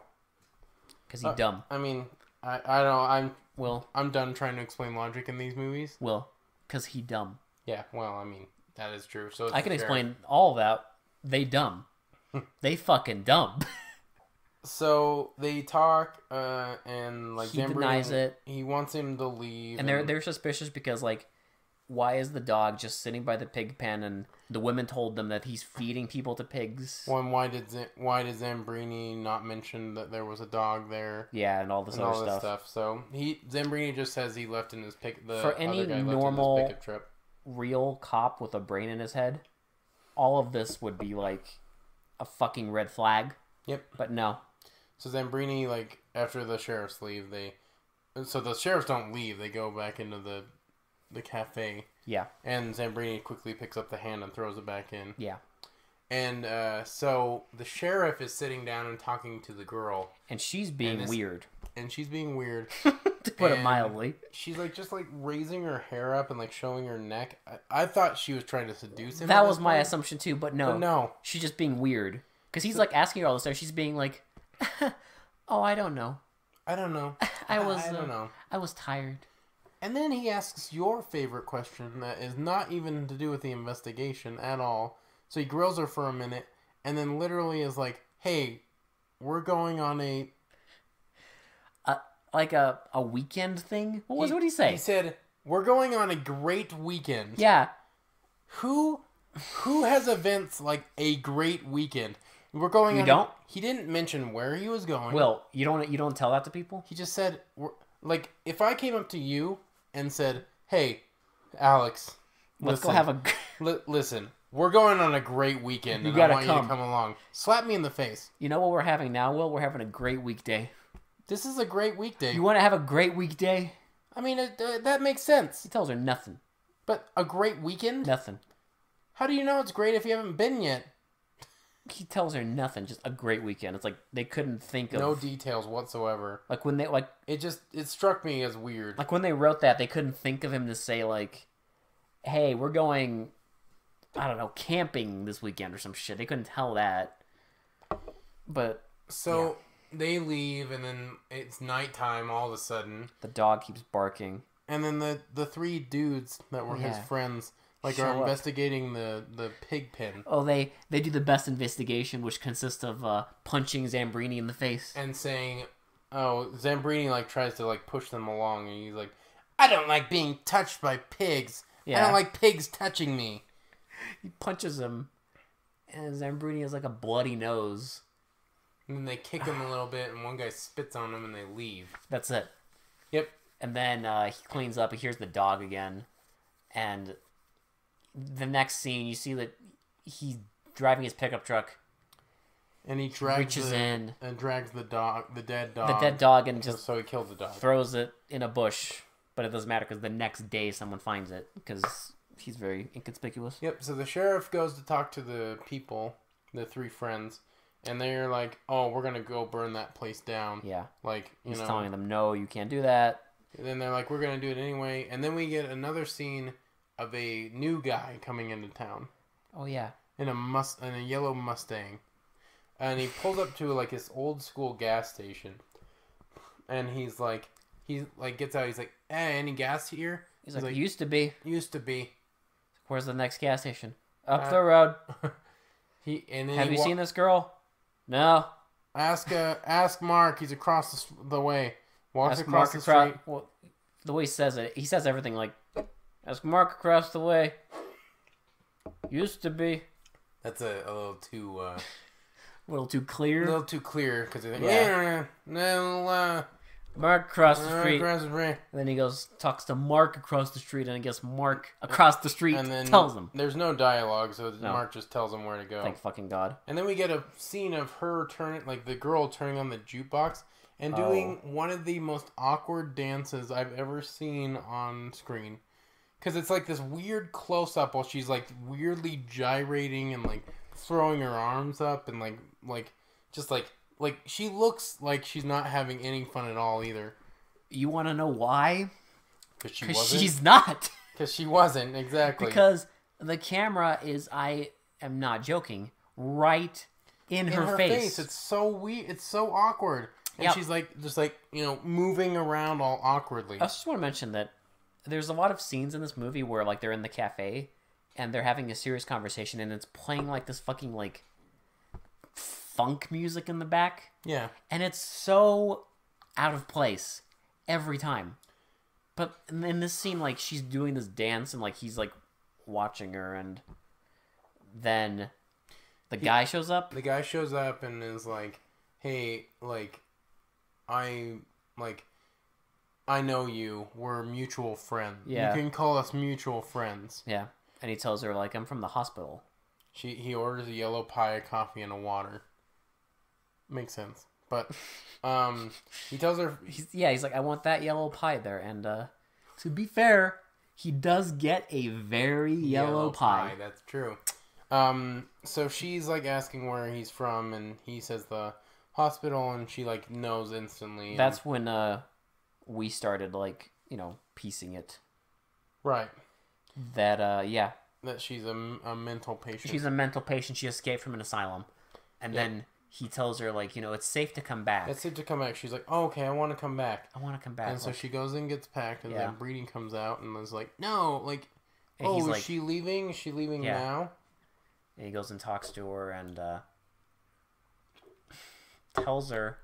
Because he Uh, dumb. i mean i i don't i'm Will, i'm done trying to explain logic in these movies Will. Because he dumb. Yeah, well, I mean, that is true. So it's I can sheriff. explain all that. They dumb. they fucking dumb. So they talk, uh, and like He denies it. He wants him to leave, and they're they're suspicious because like why is the dog just sitting by the pig pen and the women told them that he's feeding people to pigs One, why did Z- why did Zambrini not mention that there was a dog there yeah and all this and other all this stuff. stuff? So he Zambrini just says he left in his pick. The For other any guy left in normal- real cop with a brain in his head all of this would be like a fucking red flag Yep. but no So Zambrini, like after the sheriffs leave, they so the sheriffs don't leave. They go back into the the cafe, yeah and Zambrini quickly picks up the hand and throws it back in. yeah And uh, so the sheriff is sitting down and talking to the girl, and she's being this- weird and she's being weird. to put it mildly She's like just like raising her hair up and like showing her neck. I, I thought she was trying to seduce him. that was my point, assumption too but no But no, she's just being weird because he's like asking her all this stuff she's being like oh i don't know I don't know. I was, I, uh, don't know. i was tired And then he asks your favorite question that is not even to do with the investigation at all. So he grills her for a minute and then literally is like, "Hey, we're going on a." like a, a weekend thing what was what did he say He said, "We're going on a great weekend." yeah Who, who has events like a great weekend? We're going. You on don't? he didn't mention where he was going. Well, you don't you don't tell that to people? He just said, we're, like, if I came up to you and said, "Hey, Alex, Let's go have a li- listen, we're going on a great weekend, You and gotta I want you come." to come along." Slap me in the face. You know what we're having now, Will? We're having a great weekday. This is a great weekday. You want to have a great weekday? I mean, it, uh, that makes sense. He tells her nothing. But a great weekend? Nothing. How do you know it's great if you haven't been yet? He tells her nothing. Just a great weekend. It's like they couldn't think of No details whatsoever. like when they like It just it struck me as weird. like when they wrote that they couldn't think of him to say like, "Hey, we're going, I don't know, camping this weekend or some shit." They couldn't tell that. But So they leave, and then it's nighttime all of a sudden, the dog keeps barking. and then the the three dudes that were his friends like Show are up. investigating the the pig pen Oh, they they do the best investigation, which consists of uh, punching Zambrini in the face. and saying, "Oh, Zambrini like tries to like push them along, and he's like, I don't like being touched by pigs. I don't like pigs touching me." He punches him, and Zambrini has like a bloody nose. And then they kick him a little bit, and one guy spits on him, and they leave. That's it. Yep. And then uh, he cleans up. He hears the dog again, and the next scene you see that he's driving his pickup truck, And he drags reaches the, in and drags the dog, the dead dog. the dead dog, and just So he kills the dog. throws it in a bush. But it doesn't matter because the next day someone finds it because he's very inconspicuous. Yep. So the sheriff goes to talk to the people, the three friends, and they're like, "Oh, we're gonna go burn that place down." Yeah, Like you he's know. telling them no, you can't do that. And then they're like, "We're gonna do it anyway." And then we get another scene of a new guy coming into town Oh yeah, in a must in a yellow Mustang, and he pulls up to like this old school gas station, and he's like, he like gets out. He's like, "Hey, any gas here?" he's like, used to be. "Used to be." Where's the next gas station? Up Uh, the road. He and Have you seen this girl? No. Ask uh, ask Mark. He's across the, the way. Walks Ask across Mark the across. street. Well, the way he says it, he says everything like, "Ask Mark across the way." Used to be That's a, a little too uh, a little too a clear. little too clear because yeah, Yeah. no, uh, Mark across the street. across the street. And then he goes talks to Mark across the street, and I guess Mark across the street and then tells him. there's no dialogue, so No. Mark just tells him where to go. Thank fucking God. And then we get a scene of her turning, like the girl turning on the jukebox and doing Oh. one of the most awkward dances I've ever seen on screen. Because it's like this weird close up while she's like weirdly gyrating and like throwing her arms up and like like just like like she looks like she's not having any fun at all either. You want to know why? Because she Because wasn't. she's not. Because she wasn't exactly. because the camera is, I am not joking, right in, in her, face. It's so weird. It's so awkward. And Yep. she's like, just like you know, moving around all awkwardly. I just want to mention that there's a lot of scenes in this movie where like they're in the cafe and they're having a serious conversation and it's playing like this fucking like funk music in the back Yeah. and it's so out of place every time. But in this scene, like she's doing this dance and like he's like watching her, and then the guy shows up. The guy shows up and is like, "Hey, like, I like, I know you. We're mutual friends. Yeah. You can call us mutual friends." Yeah, and he tells her like I'm from the hospital. She he orders a yellow pie, a coffee, and a water. Makes sense, but um, he tells her He's, yeah, he's like I want that yellow pie there, and uh to be fair, he does get a very yellow, pie. That's true. Um, so she's like asking where he's from, and he says the hospital, and she like knows instantly. and- That's when uh we started like you know piecing it right. that uh yeah That she's a, a mental patient. she's a mental patient. She escaped from an asylum, and Yeah. then he tells her like, you know, it's safe to come back. That's it to come back. She's like, oh, okay, I want to come back. I want to come back. And so she goes and gets packed, and Yeah. then Breeding comes out and is like, no, like, and oh, is like, she leaving? Is she leaving Yeah. now? and he goes and talks to her and uh, tells her,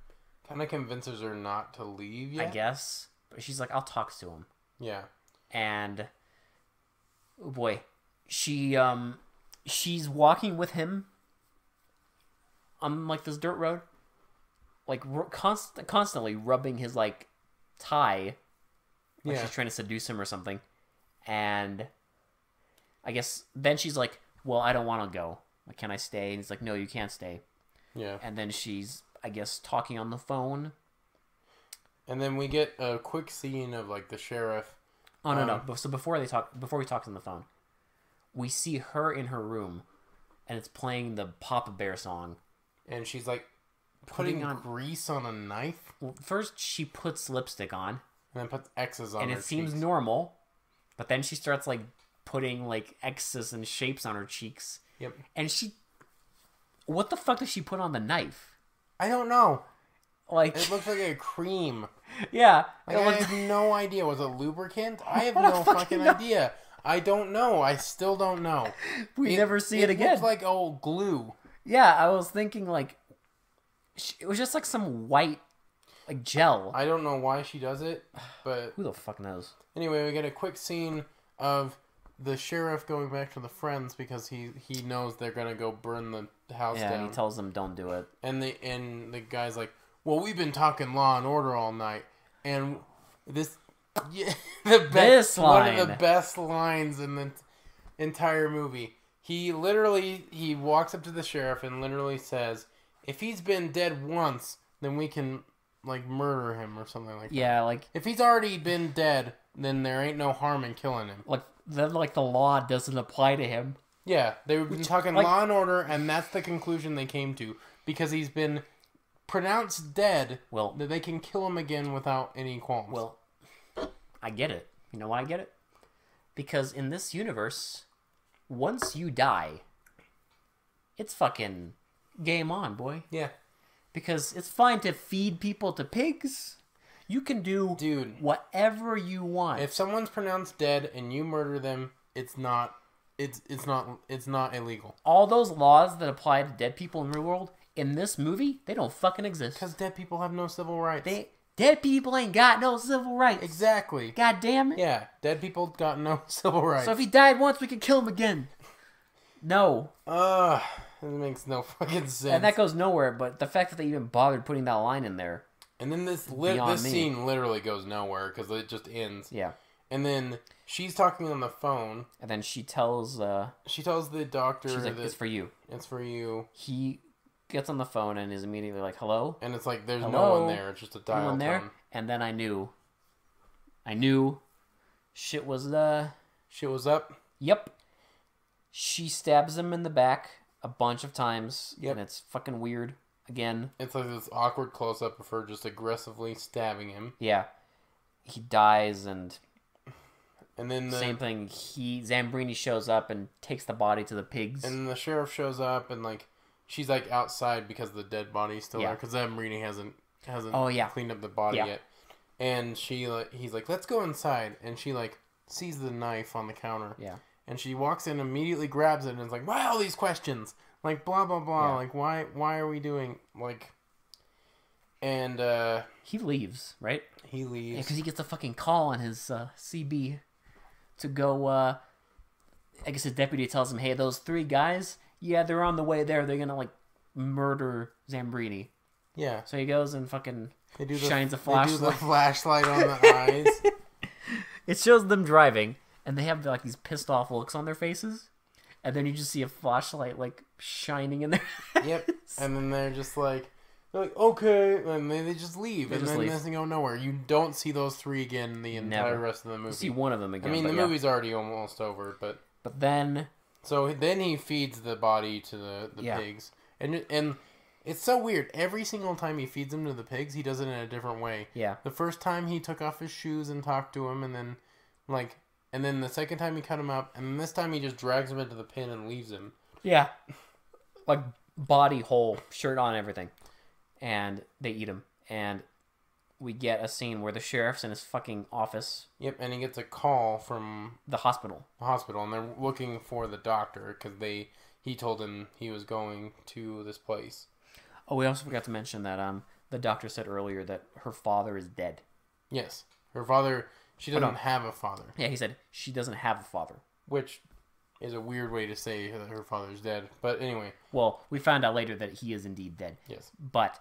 Kind of convinces her not to leave I guess, but she's like, I'll talk to him. Yeah. And oh boy, she um, she's walking with him on like this dirt road, like ru- const- constantly rubbing his like tie like Yeah. she's trying to seduce him or something. And I guess then she's like, "Well, I don't want to go. Like, can I stay?" And he's like, "No, you can't stay." Yeah. And then she's, I guess, talking on the phone. And then we get a quick scene of like the sheriff. Oh no, no. Um, But- So before they talk, before he talks on the phone, we see her in her room, and it's playing the Papa Bear song. and she's like putting, Putting on- grease on a knife Well, first she puts lipstick on, and then puts X's on and it seems cheeks. normal, but then she starts like putting like X's and shapes on her cheeks, Yep. and she, what the fuck does she put on the knife? I don't know. Like, It looks like a cream. yeah, Like, it I looked- have no idea. Was it lubricant? I have I no fucking know. idea. I don't know. I still don't know. we never see it, it again. looks like old glue. yeah, I was thinking like, it was just like some white, like gel. I don't know why she does it, but Who the fuck knows? anyway, we get a quick scene of the sheriff going back to the friends because he he knows they're gonna go burn the house Yeah, and down. he tells them don't do it. and the and the guy's like, "Well, we've been talking law and order all night, and this, yeah, the best, This one of the best lines in the entire movie. He literally he walks up to the sheriff and literally says, "If he's been dead once, then we can like murder him or something like that. Yeah, like If he's already been dead, then there ain't no harm in killing him." like then like the law doesn't apply to him. Yeah, they've were talking like- law and order, and that's the conclusion they came to because he's been pronounced dead. Well- that they can kill him again without any qualms. Well, I get it. You know why I get it? Because in this universe, once you die, it's fucking game on, boy. yeah, Because it's fine to feed people to pigs. You can do dude, whatever you want. if someone's pronounced dead and you murder them, it's not, it's it's not it's not illegal All those laws that apply to dead people in the real world, in this movie, they don't fucking exist. because dead people have no civil rights. They dead people ain't got no civil rights. exactly. God damn it. Yeah, dead people got no civil rights. So if he died once, we can kill him again. No. Ugh, it makes no fucking sense. And that goes nowhere, but the fact that they even bothered putting that line in there. And then this li- Beyond this me. scene literally goes nowhere because it just ends. Yeah. And then she's talking on the phone. And then she tells uh She tells the doctor she's like, that It's for you. it's for you, He gets on the phone and is immediately like, Hello? and it's like there's no Hello? one there. It's just a dial Anyone there? tone. And then I knew. I knew shit was uh Shit was up. Yep. She stabs him in the back a bunch of times. Yep. And it's fucking weird. Again. It's like this awkward close up of her just aggressively stabbing him, Yeah. He dies and and then the same thing. He Zambrini shows up and takes the body to the pigs. and the sheriff shows up, and like she's like outside because the dead body's still Yeah. there because Zambrini hasn't hasn't Oh, yeah. cleaned up the body Yeah. yet. And she like he's like let's go inside, and she like sees the knife on the counter. Yeah. And she walks in, immediately grabs it, and is like, "Why all these questions? Like blah blah blah. Yeah. Like why why are we doing like?" And uh, He leaves, right? he leaves. because he gets a fucking call on his uh, CB to go. Uh, I guess his deputy tells him, "Hey, those three guys, yeah, they're on the way there. They're gonna like murder Zambrini." yeah, So he goes and fucking they do the, shines a They do the flashlight. flashlight on the eyes. It shows them driving, and they have like these pissed off looks on their faces, and then you just see a flashlight like shining in their. Yep. And then they're just like, they're like, okay, and then they just leave, They and just then leave. this go nowhere. You don't see those three again the entire Never. rest of the movie. see one of them again. I mean, the yeah. movie's already almost over, but But then, so then he feeds the body to the the Yeah. pigs, and and it's so weird. Every single time he feeds them to the pigs, he does it in a different way. yeah, The first time he took off his shoes and talked to him, and then like, and then the second time he cut him up, and then this time he just drags him into the pen and leaves him. yeah, like body whole, shirt on, everything, and they eat him, and we get a scene where the sheriff's in his fucking office, Yep, and he gets a call from the hospital. the hospital, and they're looking for the doctor because they he told him he was going to this place. Oh, we also forgot to mention that um the doctor said earlier that her father is dead. Yes, her father. She doesn't on. have a father, Yeah, he said she doesn't have a father. which is a weird way to say that her father's dead. But anyway, Well, we found out later that he is indeed dead. yes, But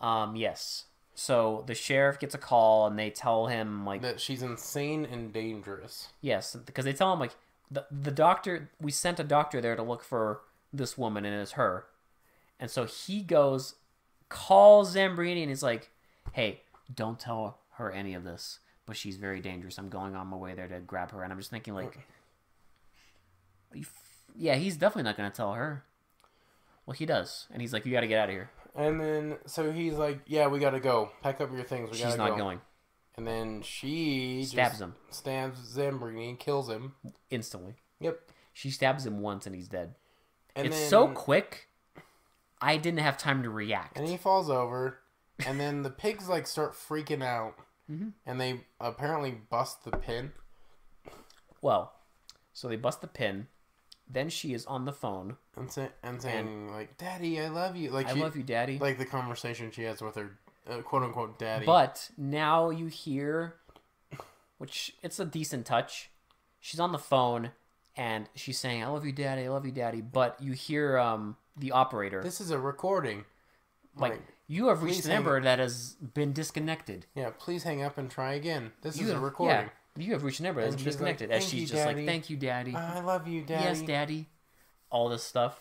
um yes. So the sheriff gets a call and they tell him like that she's insane and dangerous. yes, because they tell him like the the doctor we sent a doctor there to look for this woman and it's her. And so he goes calls Zambrini and he's like, "Hey, don't tell her any of this, but she's very dangerous. I'm going on my way there to grab her." And I'm just thinking like yeah, he's definitely not going to tell her. Well, he does. And he's like, "You got to get out of here." And then so he's like, "Yeah, we gotta go. Pack up your things. We She's gotta not go." going. And then she Stabs him stabs Zambrini, kills him. instantly. Yep. She stabs him once and he's dead. And it's then, so quick. I didn't have time to react. And he falls over, and then the pigs like start freaking out, Mhm. and they apparently bust the pin. Well, so they bust the pin. Then she is on the phone. and, say, and saying like, "Daddy, I love you." Like I she, love you, Daddy. like the conversation she has with her uh, quote unquote daddy. But now you hear, which it's a decent touch. She's on the phone and she's saying, "I love you, Daddy. I love you, Daddy." But you hear um the operator this is a recording. like, "You have reached please a number that has been disconnected." yeah, please hang up and try again. This You is a recording. Yeah, you have reached a number that has And been she's like, disconnected. As she's you, just Daddy." like, "Thank you, Daddy." I love you, daddy. Yes, Daddy. All this stuff.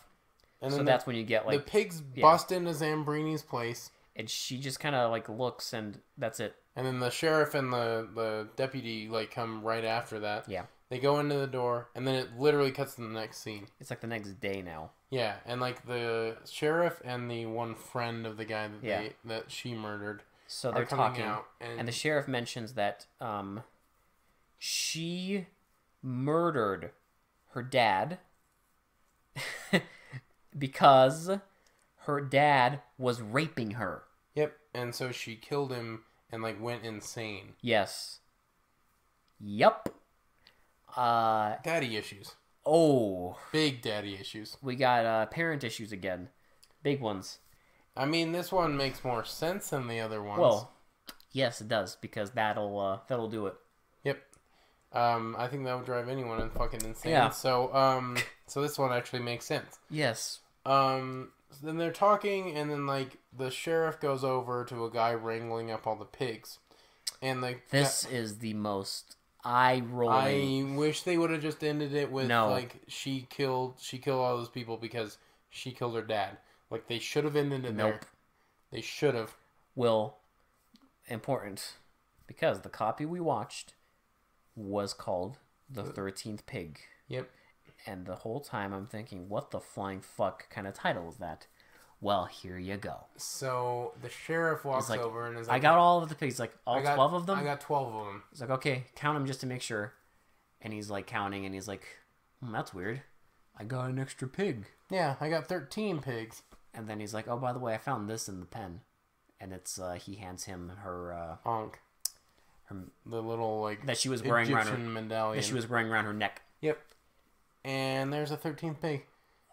And so then that's when you get like the pigs yeah. bust into Zambrini's place, and she just kind of like looks and that's it and then the sheriff and the the deputy like come right after that. yeah They go into the door, and then it literally cuts to the next scene. it's like the next day now Yeah, and like the sheriff and the one friend of the guy that Yeah. they that she murdered so they're coming talking out, and, and the sheriff mentions that um she murdered her dad because her dad was raping her yep, and so she killed him and like went insane. yes yep uh Daddy issues, oh big daddy issues. we got uh parent issues again big ones I mean, this one makes more sense than the other ones. Well, yes, it does because that'll uh, that'll do it. Yep. Um, I think that would drive anyone in fucking insane. Yeah. So, um, so this one actually makes sense. Yes. Um, so then they're talking, and then like the sheriff goes over to a guy wrangling up all the pigs, and like This is the most eye rolling. I wish they would have just ended it with No. like she killed she killed all those people because she killed her dad. Like they should have ended it there. Nope. They should have. Will important because the copy we watched was called the Thirteenth Pig, Yep. and the whole time I'm thinking, what the flying fuck kind of title is that? Well, here you go. So the sheriff walks like, over and is like, I got all of the pigs, like all got- twelve of them. I got twelve of them. He's like, okay, count them just to make sure. And he's like counting, and he's like, hmm, that's weird. I got an extra pig. Yeah, I got thirteen pigs. And then he's like, oh, by the way, I found this in the pen. And it's, uh, he hands him her, uh, Honk. the little like That she was wearing around Egyptian her, medallion. that she was wearing around her neck. Yep. And there's a thirteenth pig.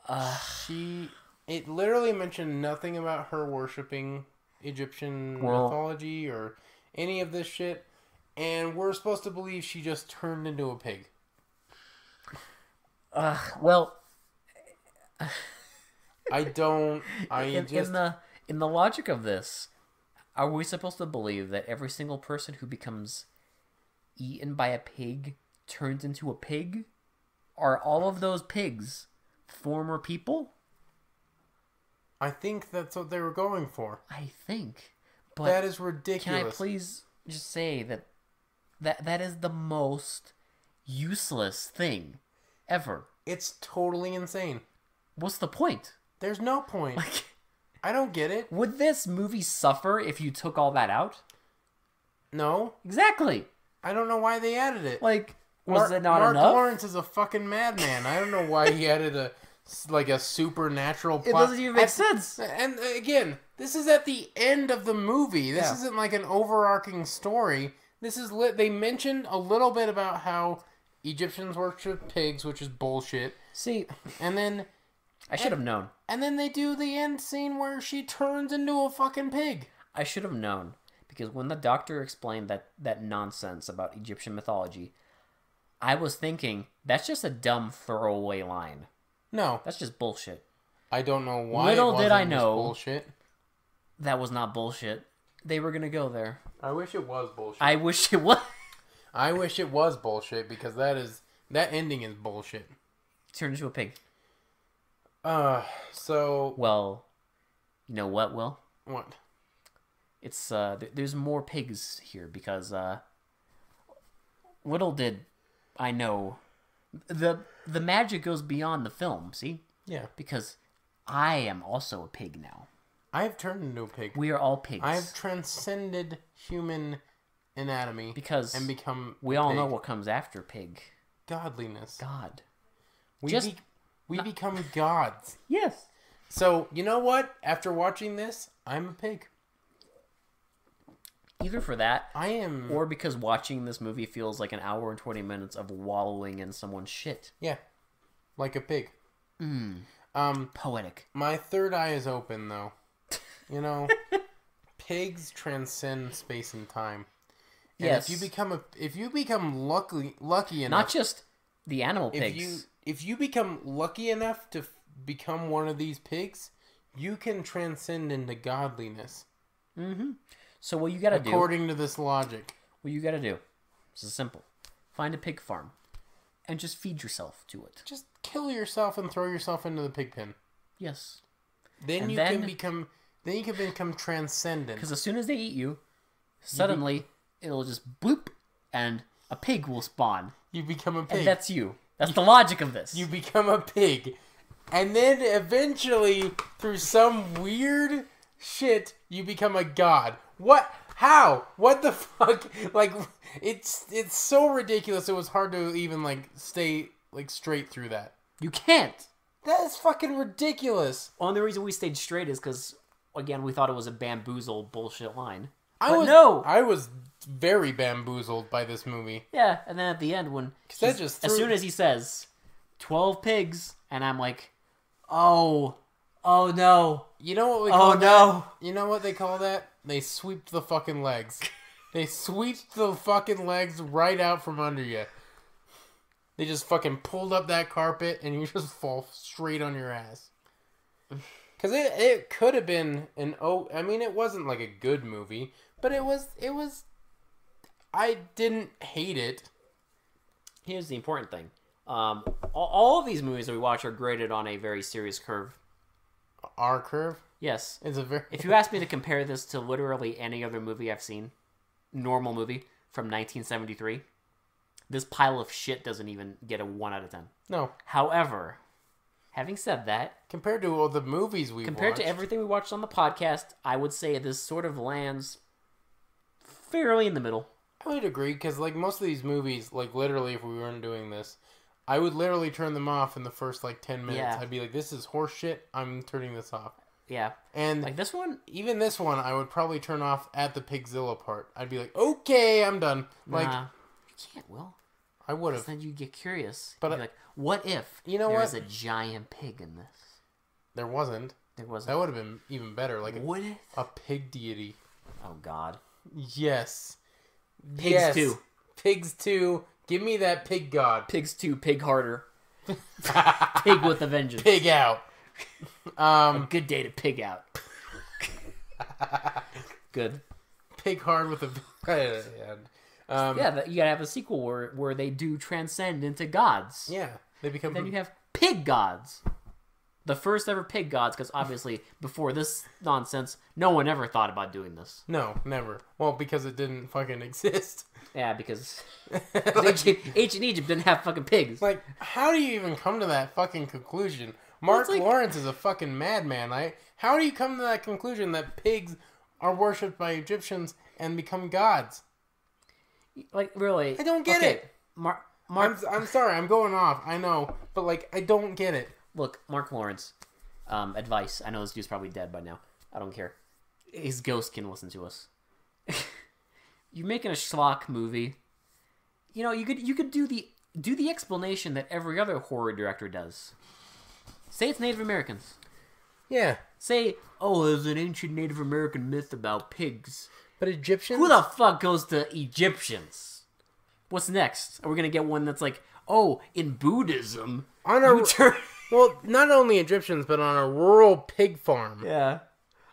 Uh, She. It literally mentioned nothing about her worshiping Egyptian Well- mythology or any of this shit, and we're supposed to believe she just turned into a pig. uh, well, I don't. I in, just. in the in the logic of this, are we supposed to believe that every single person who becomes eaten by a pig turns into a pig? Are all of those pigs former people? I think that's what they were going for. I think. But that is ridiculous. can. I please just say that that that is the most useless thing ever. It's totally insane. What's the point? There's no point. Like I don't get it. would this movie suffer if you took all that out? No, Exactly. I don't know why they added it. Like was Mar- it not Marc enough? Lawrence is a fucking madman. I don't know why he added a like a supernatural plot. It doesn't even make At- sense. And uh, again, this is at the end of the movie. This Yeah. isn't like an overarching story. This is lit. They mentioned a little bit about how Egyptians worship pigs, which is bullshit. See, And then I should have known. and then they do the end scene where she turns into a fucking pig. I should have known because when the doctor explained that that nonsense about Egyptian mythology, I was thinking that's just a dumb throwaway line. No, That's just bullshit. I don't know why. Little it did wasn't I know. bullshit. That was not bullshit. They were gonna go there. I wish it was bullshit. I wish it was. I wish it was bullshit because that is that ending is bullshit. Turned into a pig. Uh, so Well, you know what, Will? what? It's uh, th- there's more pigs here because uh, little did I know the the magic goes beyond the film. See, Yeah, because I am also a pig now. I've turned into a pig. We are all pigs. I've transcended human anatomy because and become. we all pig. know what comes after pig. godliness. God. We just- be, we become gods. Yes. So you know what? After watching this, I'm a pig. Either for that, I am. or because watching this movie feels like an hour and twenty minutes of wallowing in someone's shit. yeah, like a pig. Mm, Um, poetic. my third eye is open though. You know, pigs transcend space and time. And Yes. if you become a if you become lucky lucky enough Not just the animal if pigs. you if you become lucky enough to f- become one of these pigs, you can transcend into godliness Mm-hmm. So what you gotta do? according to this logic. What you gotta do? This is simple. Find a pig farm, and just feed yourself to it. Just kill yourself and throw yourself into the pig pen. Yes. Then And you then- can become then you can become transcendent. Because as soon as they eat you, suddenly it'll just bloop, and a pig will spawn, You become a and pig. that's you. That's the logic of this. you become a pig. And then eventually through some weird shit you become a god. What how? What the fuck? Like it's it's so ridiculous it was hard to even like stay like straight through that. You can't. That is fucking ridiculous. Only reason we stayed straight is because, again, we thought it was a bamboozle bullshit line. I But was no! I was very bamboozled by this movie. Yeah, and then at the end, when that just as soon as he says twelve pigs, and I'm like, oh, oh no, You know what we oh no. that? You know what they call that? They sweep the fucking legs. They sweep the fucking legs right out from under you. They just fucking pulled up that carpet and you just fall straight on your ass. Cause it it could have been an oh I mean it wasn't like a good movie, but it was it was I didn't hate it. Here's the important thing. Um, all, all of these movies that we watch are graded on a very serious curve. R curve Yes. is a very If you ask me to compare this to literally any other movie I've seen, normal movie from 1973, this pile of shit doesn't even get a 1 out of 10. no However, having said that, compared to all the movies we compared to everything we watched on the podcast, I would say this sort of lands fairly in the middle. I would agree because like most of these movies, like literally, if we weren't doing this, I would literally turn them off in the first like ten minutes. Yeah. I'd be like, "This is horse shit. I'm turning this off." Yeah, And like this one. even this one, I would probably turn off at the Pigzilla part. I'd be like, okay, I'm done. Like nah, you can't. Will I would have. then you get curious. But I- like, what if You know there was a giant pig in this? There wasn't. There wasn't. That would have been even better. Like a, What if? a pig deity. Oh God. Yes. Pigs yes. too. Pigs too. Give me that pig god. Pigs too. Pig harder. Pig with a vengeance. Pig out. Um, Good day to pig out. Good. pig hard with a. and, um, Yeah, that, you gotta have a sequel where where they do transcend into gods. Yeah. They become. Then you have pig gods. The first ever pig gods, because obviously before this nonsense, no one ever thought about doing this. no, never. Well, because it didn't fucking exist. Yeah, because like, ancient, ancient Egypt didn't have fucking pigs. like, how do you even come to that fucking conclusion? Marc like- Lawrence is a fucking madman. Like, how do you come to that conclusion that pigs are worshipped by Egyptians and become gods? Like really, I don't get okay, it. Mar- I'm, Marc, I'm sorry, I'm going off. I know, but like, I don't get it. Look, Marc Lawrence. Um, advice. I know this dude's probably dead by now. I don't care. His ghost can listen to us. You're making a schlock movie. You know, you could you could do the do the explanation that every other horror director does. Say it's Native Americans. Yeah, Say, oh, there's an ancient Native American myth about pigs. but Egyptians. Who the fuck goes to Egyptians? What's next? Are we gonna get one that's like, oh, in Buddhism, on you turn? Well, not only Egyptians, but on a rural pig farm. yeah,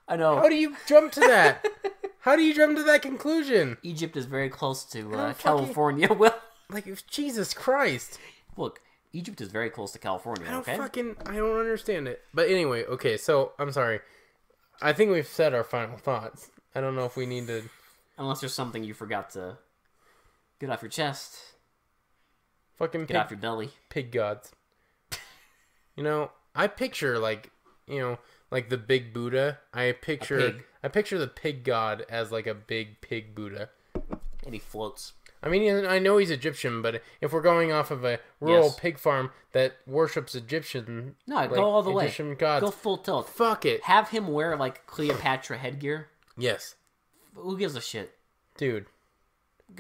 I know. How do you jump to that? How do you jump to that conclusion? Egypt is very close to uh, fucking- California. Well, Like, Jesus Christ! look, Egypt is very close to California. I don't Okay. fucking I don't understand it. But anyway, okay, so I'm sorry. I think we've said our final thoughts. I don't know if we need to. Unless there's something you forgot to get off your chest, Fucking get pig, off your belly. pig gods. You know, I picture like you know, like the big Buddha. I picture. I picture the pig god as like a big pig Buddha. And he floats. I mean, I know he's Egyptian, but if we're going off of a rural Yes. pig farm that worships Egyptian, No, like, go all the way. Egyptian gods, Go full tilt. fuck it. Have him wear like Cleopatra headgear. Yes, Who gives a shit? dude.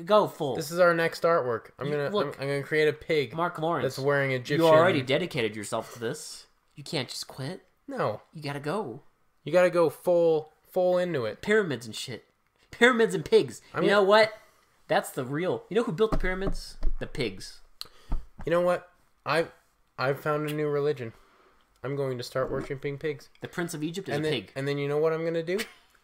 Go full. This is our next artwork. I'm You- gonna look. I'm, I'm gonna create a pig Marc Lawrence. that's wearing Egyptian. You already dedicated yourself to this. You can't just quit. no. You gotta go. You gotta go full full into it. Pyramids and shit. Pyramids and pigs. I'm you gonna- know what? That's the real. You know who built the pyramids? The pigs. You know what? I I've found a new religion. I'm going to start worshiping pigs. The Prince of Egypt is And a then pig. and then you know what I'm gonna do?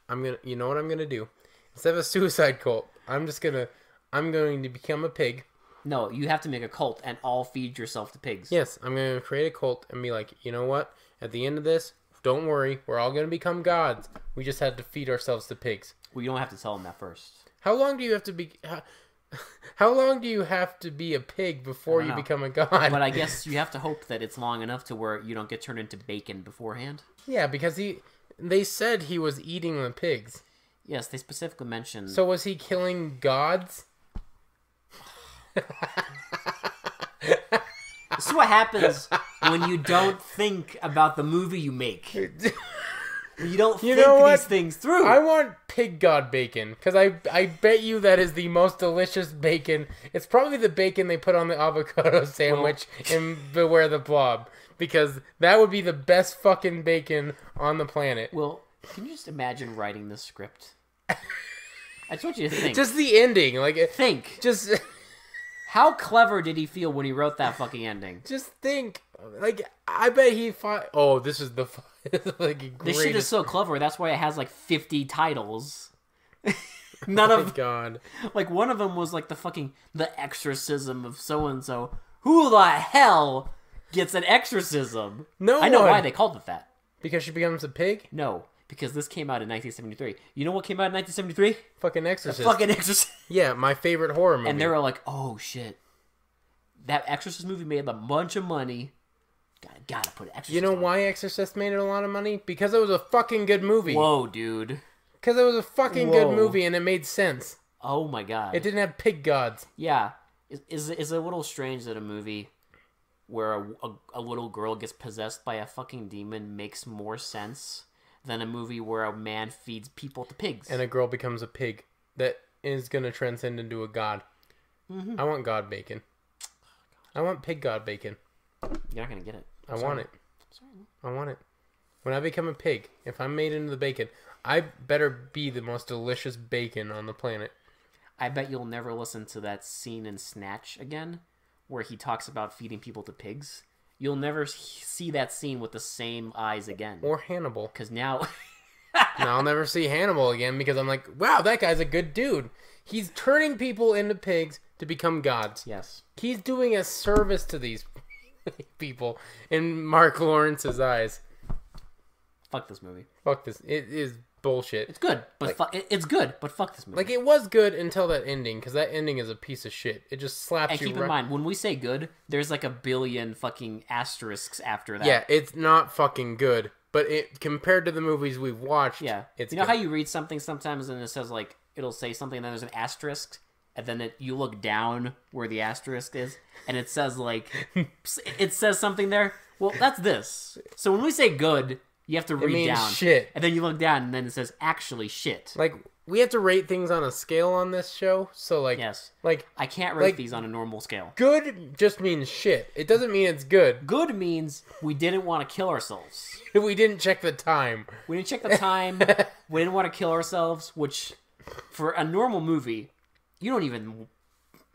I'm gonna you know what I'm gonna do? Instead of a suicide cult, I'm just gonna I'm going to become a pig. No, you have to make a cult and all feed yourself to pigs. Yes, I'm gonna create a cult and be like, you know what? At the end of this, don't worry, we're all gonna become gods. We just had to feed ourselves to pigs. Well, you don't have to tell them that first. How long do you have to be? How, how long do you have to be a pig before you know. become a god? But I guess you have to hope that it's long enough to where you don't get turned into bacon beforehand. yeah, because he they said he was eating the pigs. Yes, they specifically mentioned. So was he killing gods? this is what happens when you don't think about the movie you make. You don't You think know what? these things through. I want pig god bacon because I I bet you that is the most delicious bacon. It's probably the bacon they put on the avocado sandwich in Beware the Blob because that would be the best fucking bacon on the planet. Well, can you just imagine writing this script? I just want you to think. Just the ending, like think. just How clever did he feel when he wrote that fucking ending? just think, like I bet he thought, oh, this is the like This shit is so clever. That's why it has like 50 titles. None Oh of God. like one of them was like the fucking the exorcism of so and so. Who the hell gets an exorcism? No I know one. why they called it that. Because she becomes a pig? No, because this came out in 1973. You know what came out in 1973? Fucking exorcist. Fucking Exorcist. Yeah, my favorite horror movie. And they were like, "Oh shit, that Exorcist movie made a bunch of money. Gotta, gotta put Exorcist." you know on." why Exorcist made it a lot of money? Because it was a fucking good movie. Whoa, dude. Because it was a fucking Whoa. good movie and it made sense. Oh my god. It didn't have pig gods. Yeah, is is is it a little strange that a movie where a, a, a little girl gets possessed by a fucking demon makes more sense than a movie where a man feeds people to pigs. and a girl becomes a pig that is gonna transcend into a god. Mhm. I want god bacon. I want pig god bacon. You're not gonna get it. I Sorry. want it. Sorry. I want it. When I become a pig, if I'm made into the bacon, I better be the most delicious bacon on the planet. I bet you'll never listen to that scene in Snatch again, where he talks about feeding people to pigs. You'll never see that scene with the same eyes again. Or Hannibal. Because now, and I'll never see Hannibal again because I'm like, wow, that guy's a good dude. He's turning people into pigs to become gods. yes, He's doing a service to these people in Marc Lawrence's eyes. fuck this movie. Fuck this. It is bullshit. It's good, but Like- fu- it- it's good, but fuck this movie. Like it was good until that ending because that ending is a piece of shit. It just slaps and you. keep right- in mind, when we say good, there's like a billion fucking asterisks after that. Yeah, it's not fucking good, but it compared to the movies we've watched, Yeah. it's you know good. how you read something sometimes and it says like it'll say something and then there's an asterisk and then it, you look down where the asterisk is and it says like it says something there. Well, that's this. So when we say good, you have to read means down shit. and then you look down and then it says actually shit. like we have to rate things on a scale on this show. So like, Yes. like I can't rate Like- these on a normal scale. good just means shit. It doesn't mean it's good. Good means we didn't want to kill ourselves. We didn't check the time. We didn't check the time. we didn't want to kill ourselves, which for a normal movie, you don't even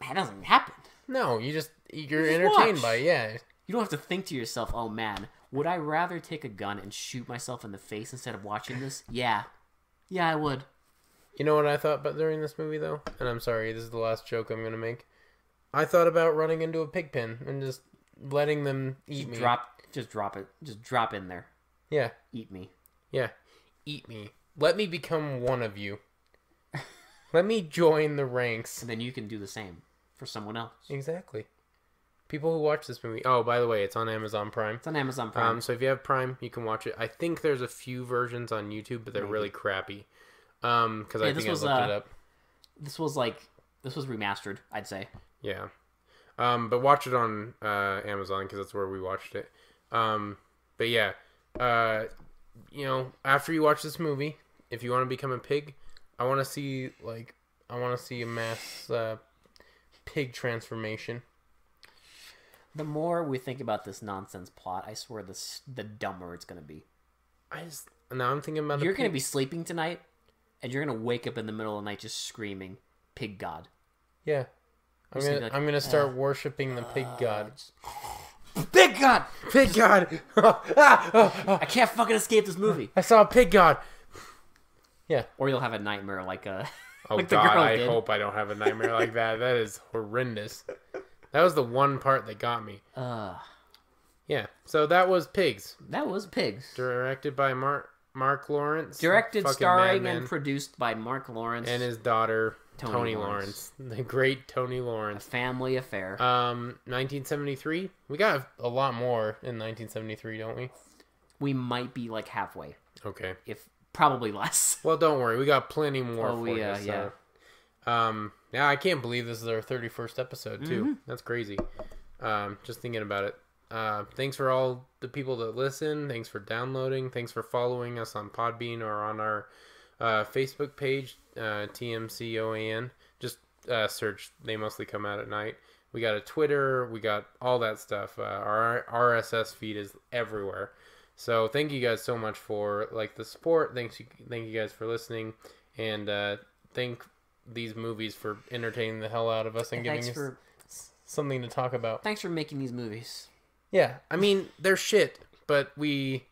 that doesn't happen. No, you just you're just entertained watch. by it, yeah. You don't have to think to yourself, "Oh man, would I rather take a gun and shoot myself in the face instead of watching this?" Yeah, yeah, I would. You know what I thought about during this movie though, and I'm sorry, this is the last joke I'm gonna make. I thought about running into a pig pen and just letting them eat me. Drop, just drop it, just drop in there. Yeah, Eat me. yeah, eat me. Let me become one of you. Let me join the ranks. And then you can do the same for someone else. Exactly. People who watch this movie. Oh, by the way, it's on Amazon Prime. It's on Amazon Prime. Um, so if you have Prime, you can watch it. I think there's a few versions on YouTube, but they're Maybe. really crappy. Um, because Yeah, I think I looked it uh, up. this was like this was remastered. I'd say. Yeah. Um, but watch it on uh, Amazon because that's where we watched it. Um, but yeah, uh, you know, after you watch this movie, if you want to become a pig, I want to see like I want to see a mass uh, pig transformation. The more we think about this nonsense plot, I swear this the dumber it's gonna be. I just now I'm thinking about You're gonna be sleeping tonight, and you're gonna wake up in the middle of the night just screaming, "Pig God!" yeah. I'm gonna like, I'm gonna start "Uh, worshiping the pig god. Pig God! Pig god! Ah, I can't fucking escape this movie. I saw a pig god. Yeah, or you'll have a nightmare like uh Oh Like the God! I did. hope I don't have a nightmare like that. That is horrendous. That was the one part that got me. uh Yeah. So that was Pigs, that was pigs. directed by Marc Marc Lawrence, Directed, starring, and produced by Marc Lawrence. and his daughter Toni Toni, Lawrence. Lawrence. the great Toni a Lawrence. family affair. Um, 1973. We got a lot more in 1973, don't we? we might be like halfway, Okay. if probably less. Well, don't worry. We got plenty more Oh, for we, you. uh, so. Um, yeah, I can't believe this is our 31st episode too. Mm-hmm. That's crazy. Um, just thinking about it. Uh, thanks for all the people that listen. Thanks for downloading. Thanks for following us on Podbean or on our uh, Facebook page, uh, TMCOAN. Just uh, search. They mostly come out at night. We got a Twitter. We got all that stuff. Uh, our RSS feed is everywhere. So thank you guys so much for like the support. Thanks you, thank you guys for listening, and uh, thank these movies for entertaining the hell out of us and giving us for something to talk about. thanks for making these movies. Yeah, I mean they're shit, but we.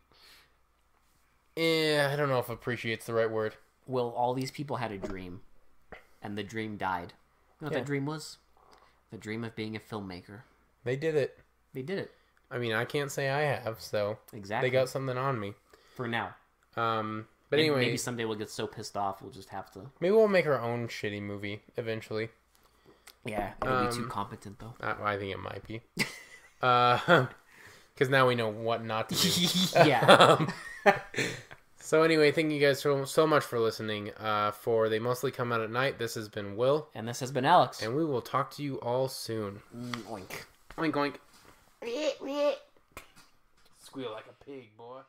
Eh, I don't know if appreciate's the right word. Well, all these people had a dream, and the dream died. You know what Yeah. that dream was? The dream of being a filmmaker. They did it. They did it I mean, I can't say I have, so exactly. they got something on me. for now. Um, but anyway, maybe someday we'll get so pissed off we'll just have to. maybe we'll make our own shitty movie eventually. Yeah, it'll be too Um, competent though. I, I think it might be. uh, because now we know what not to do. yeah. Um, so anyway, thank you guys so, so much for listening. Uh, for they mostly come out at night. This has been Will, And this has been Alex. and we will talk to you all soon. Oink. Oink oink. Squeal like a pig, boy.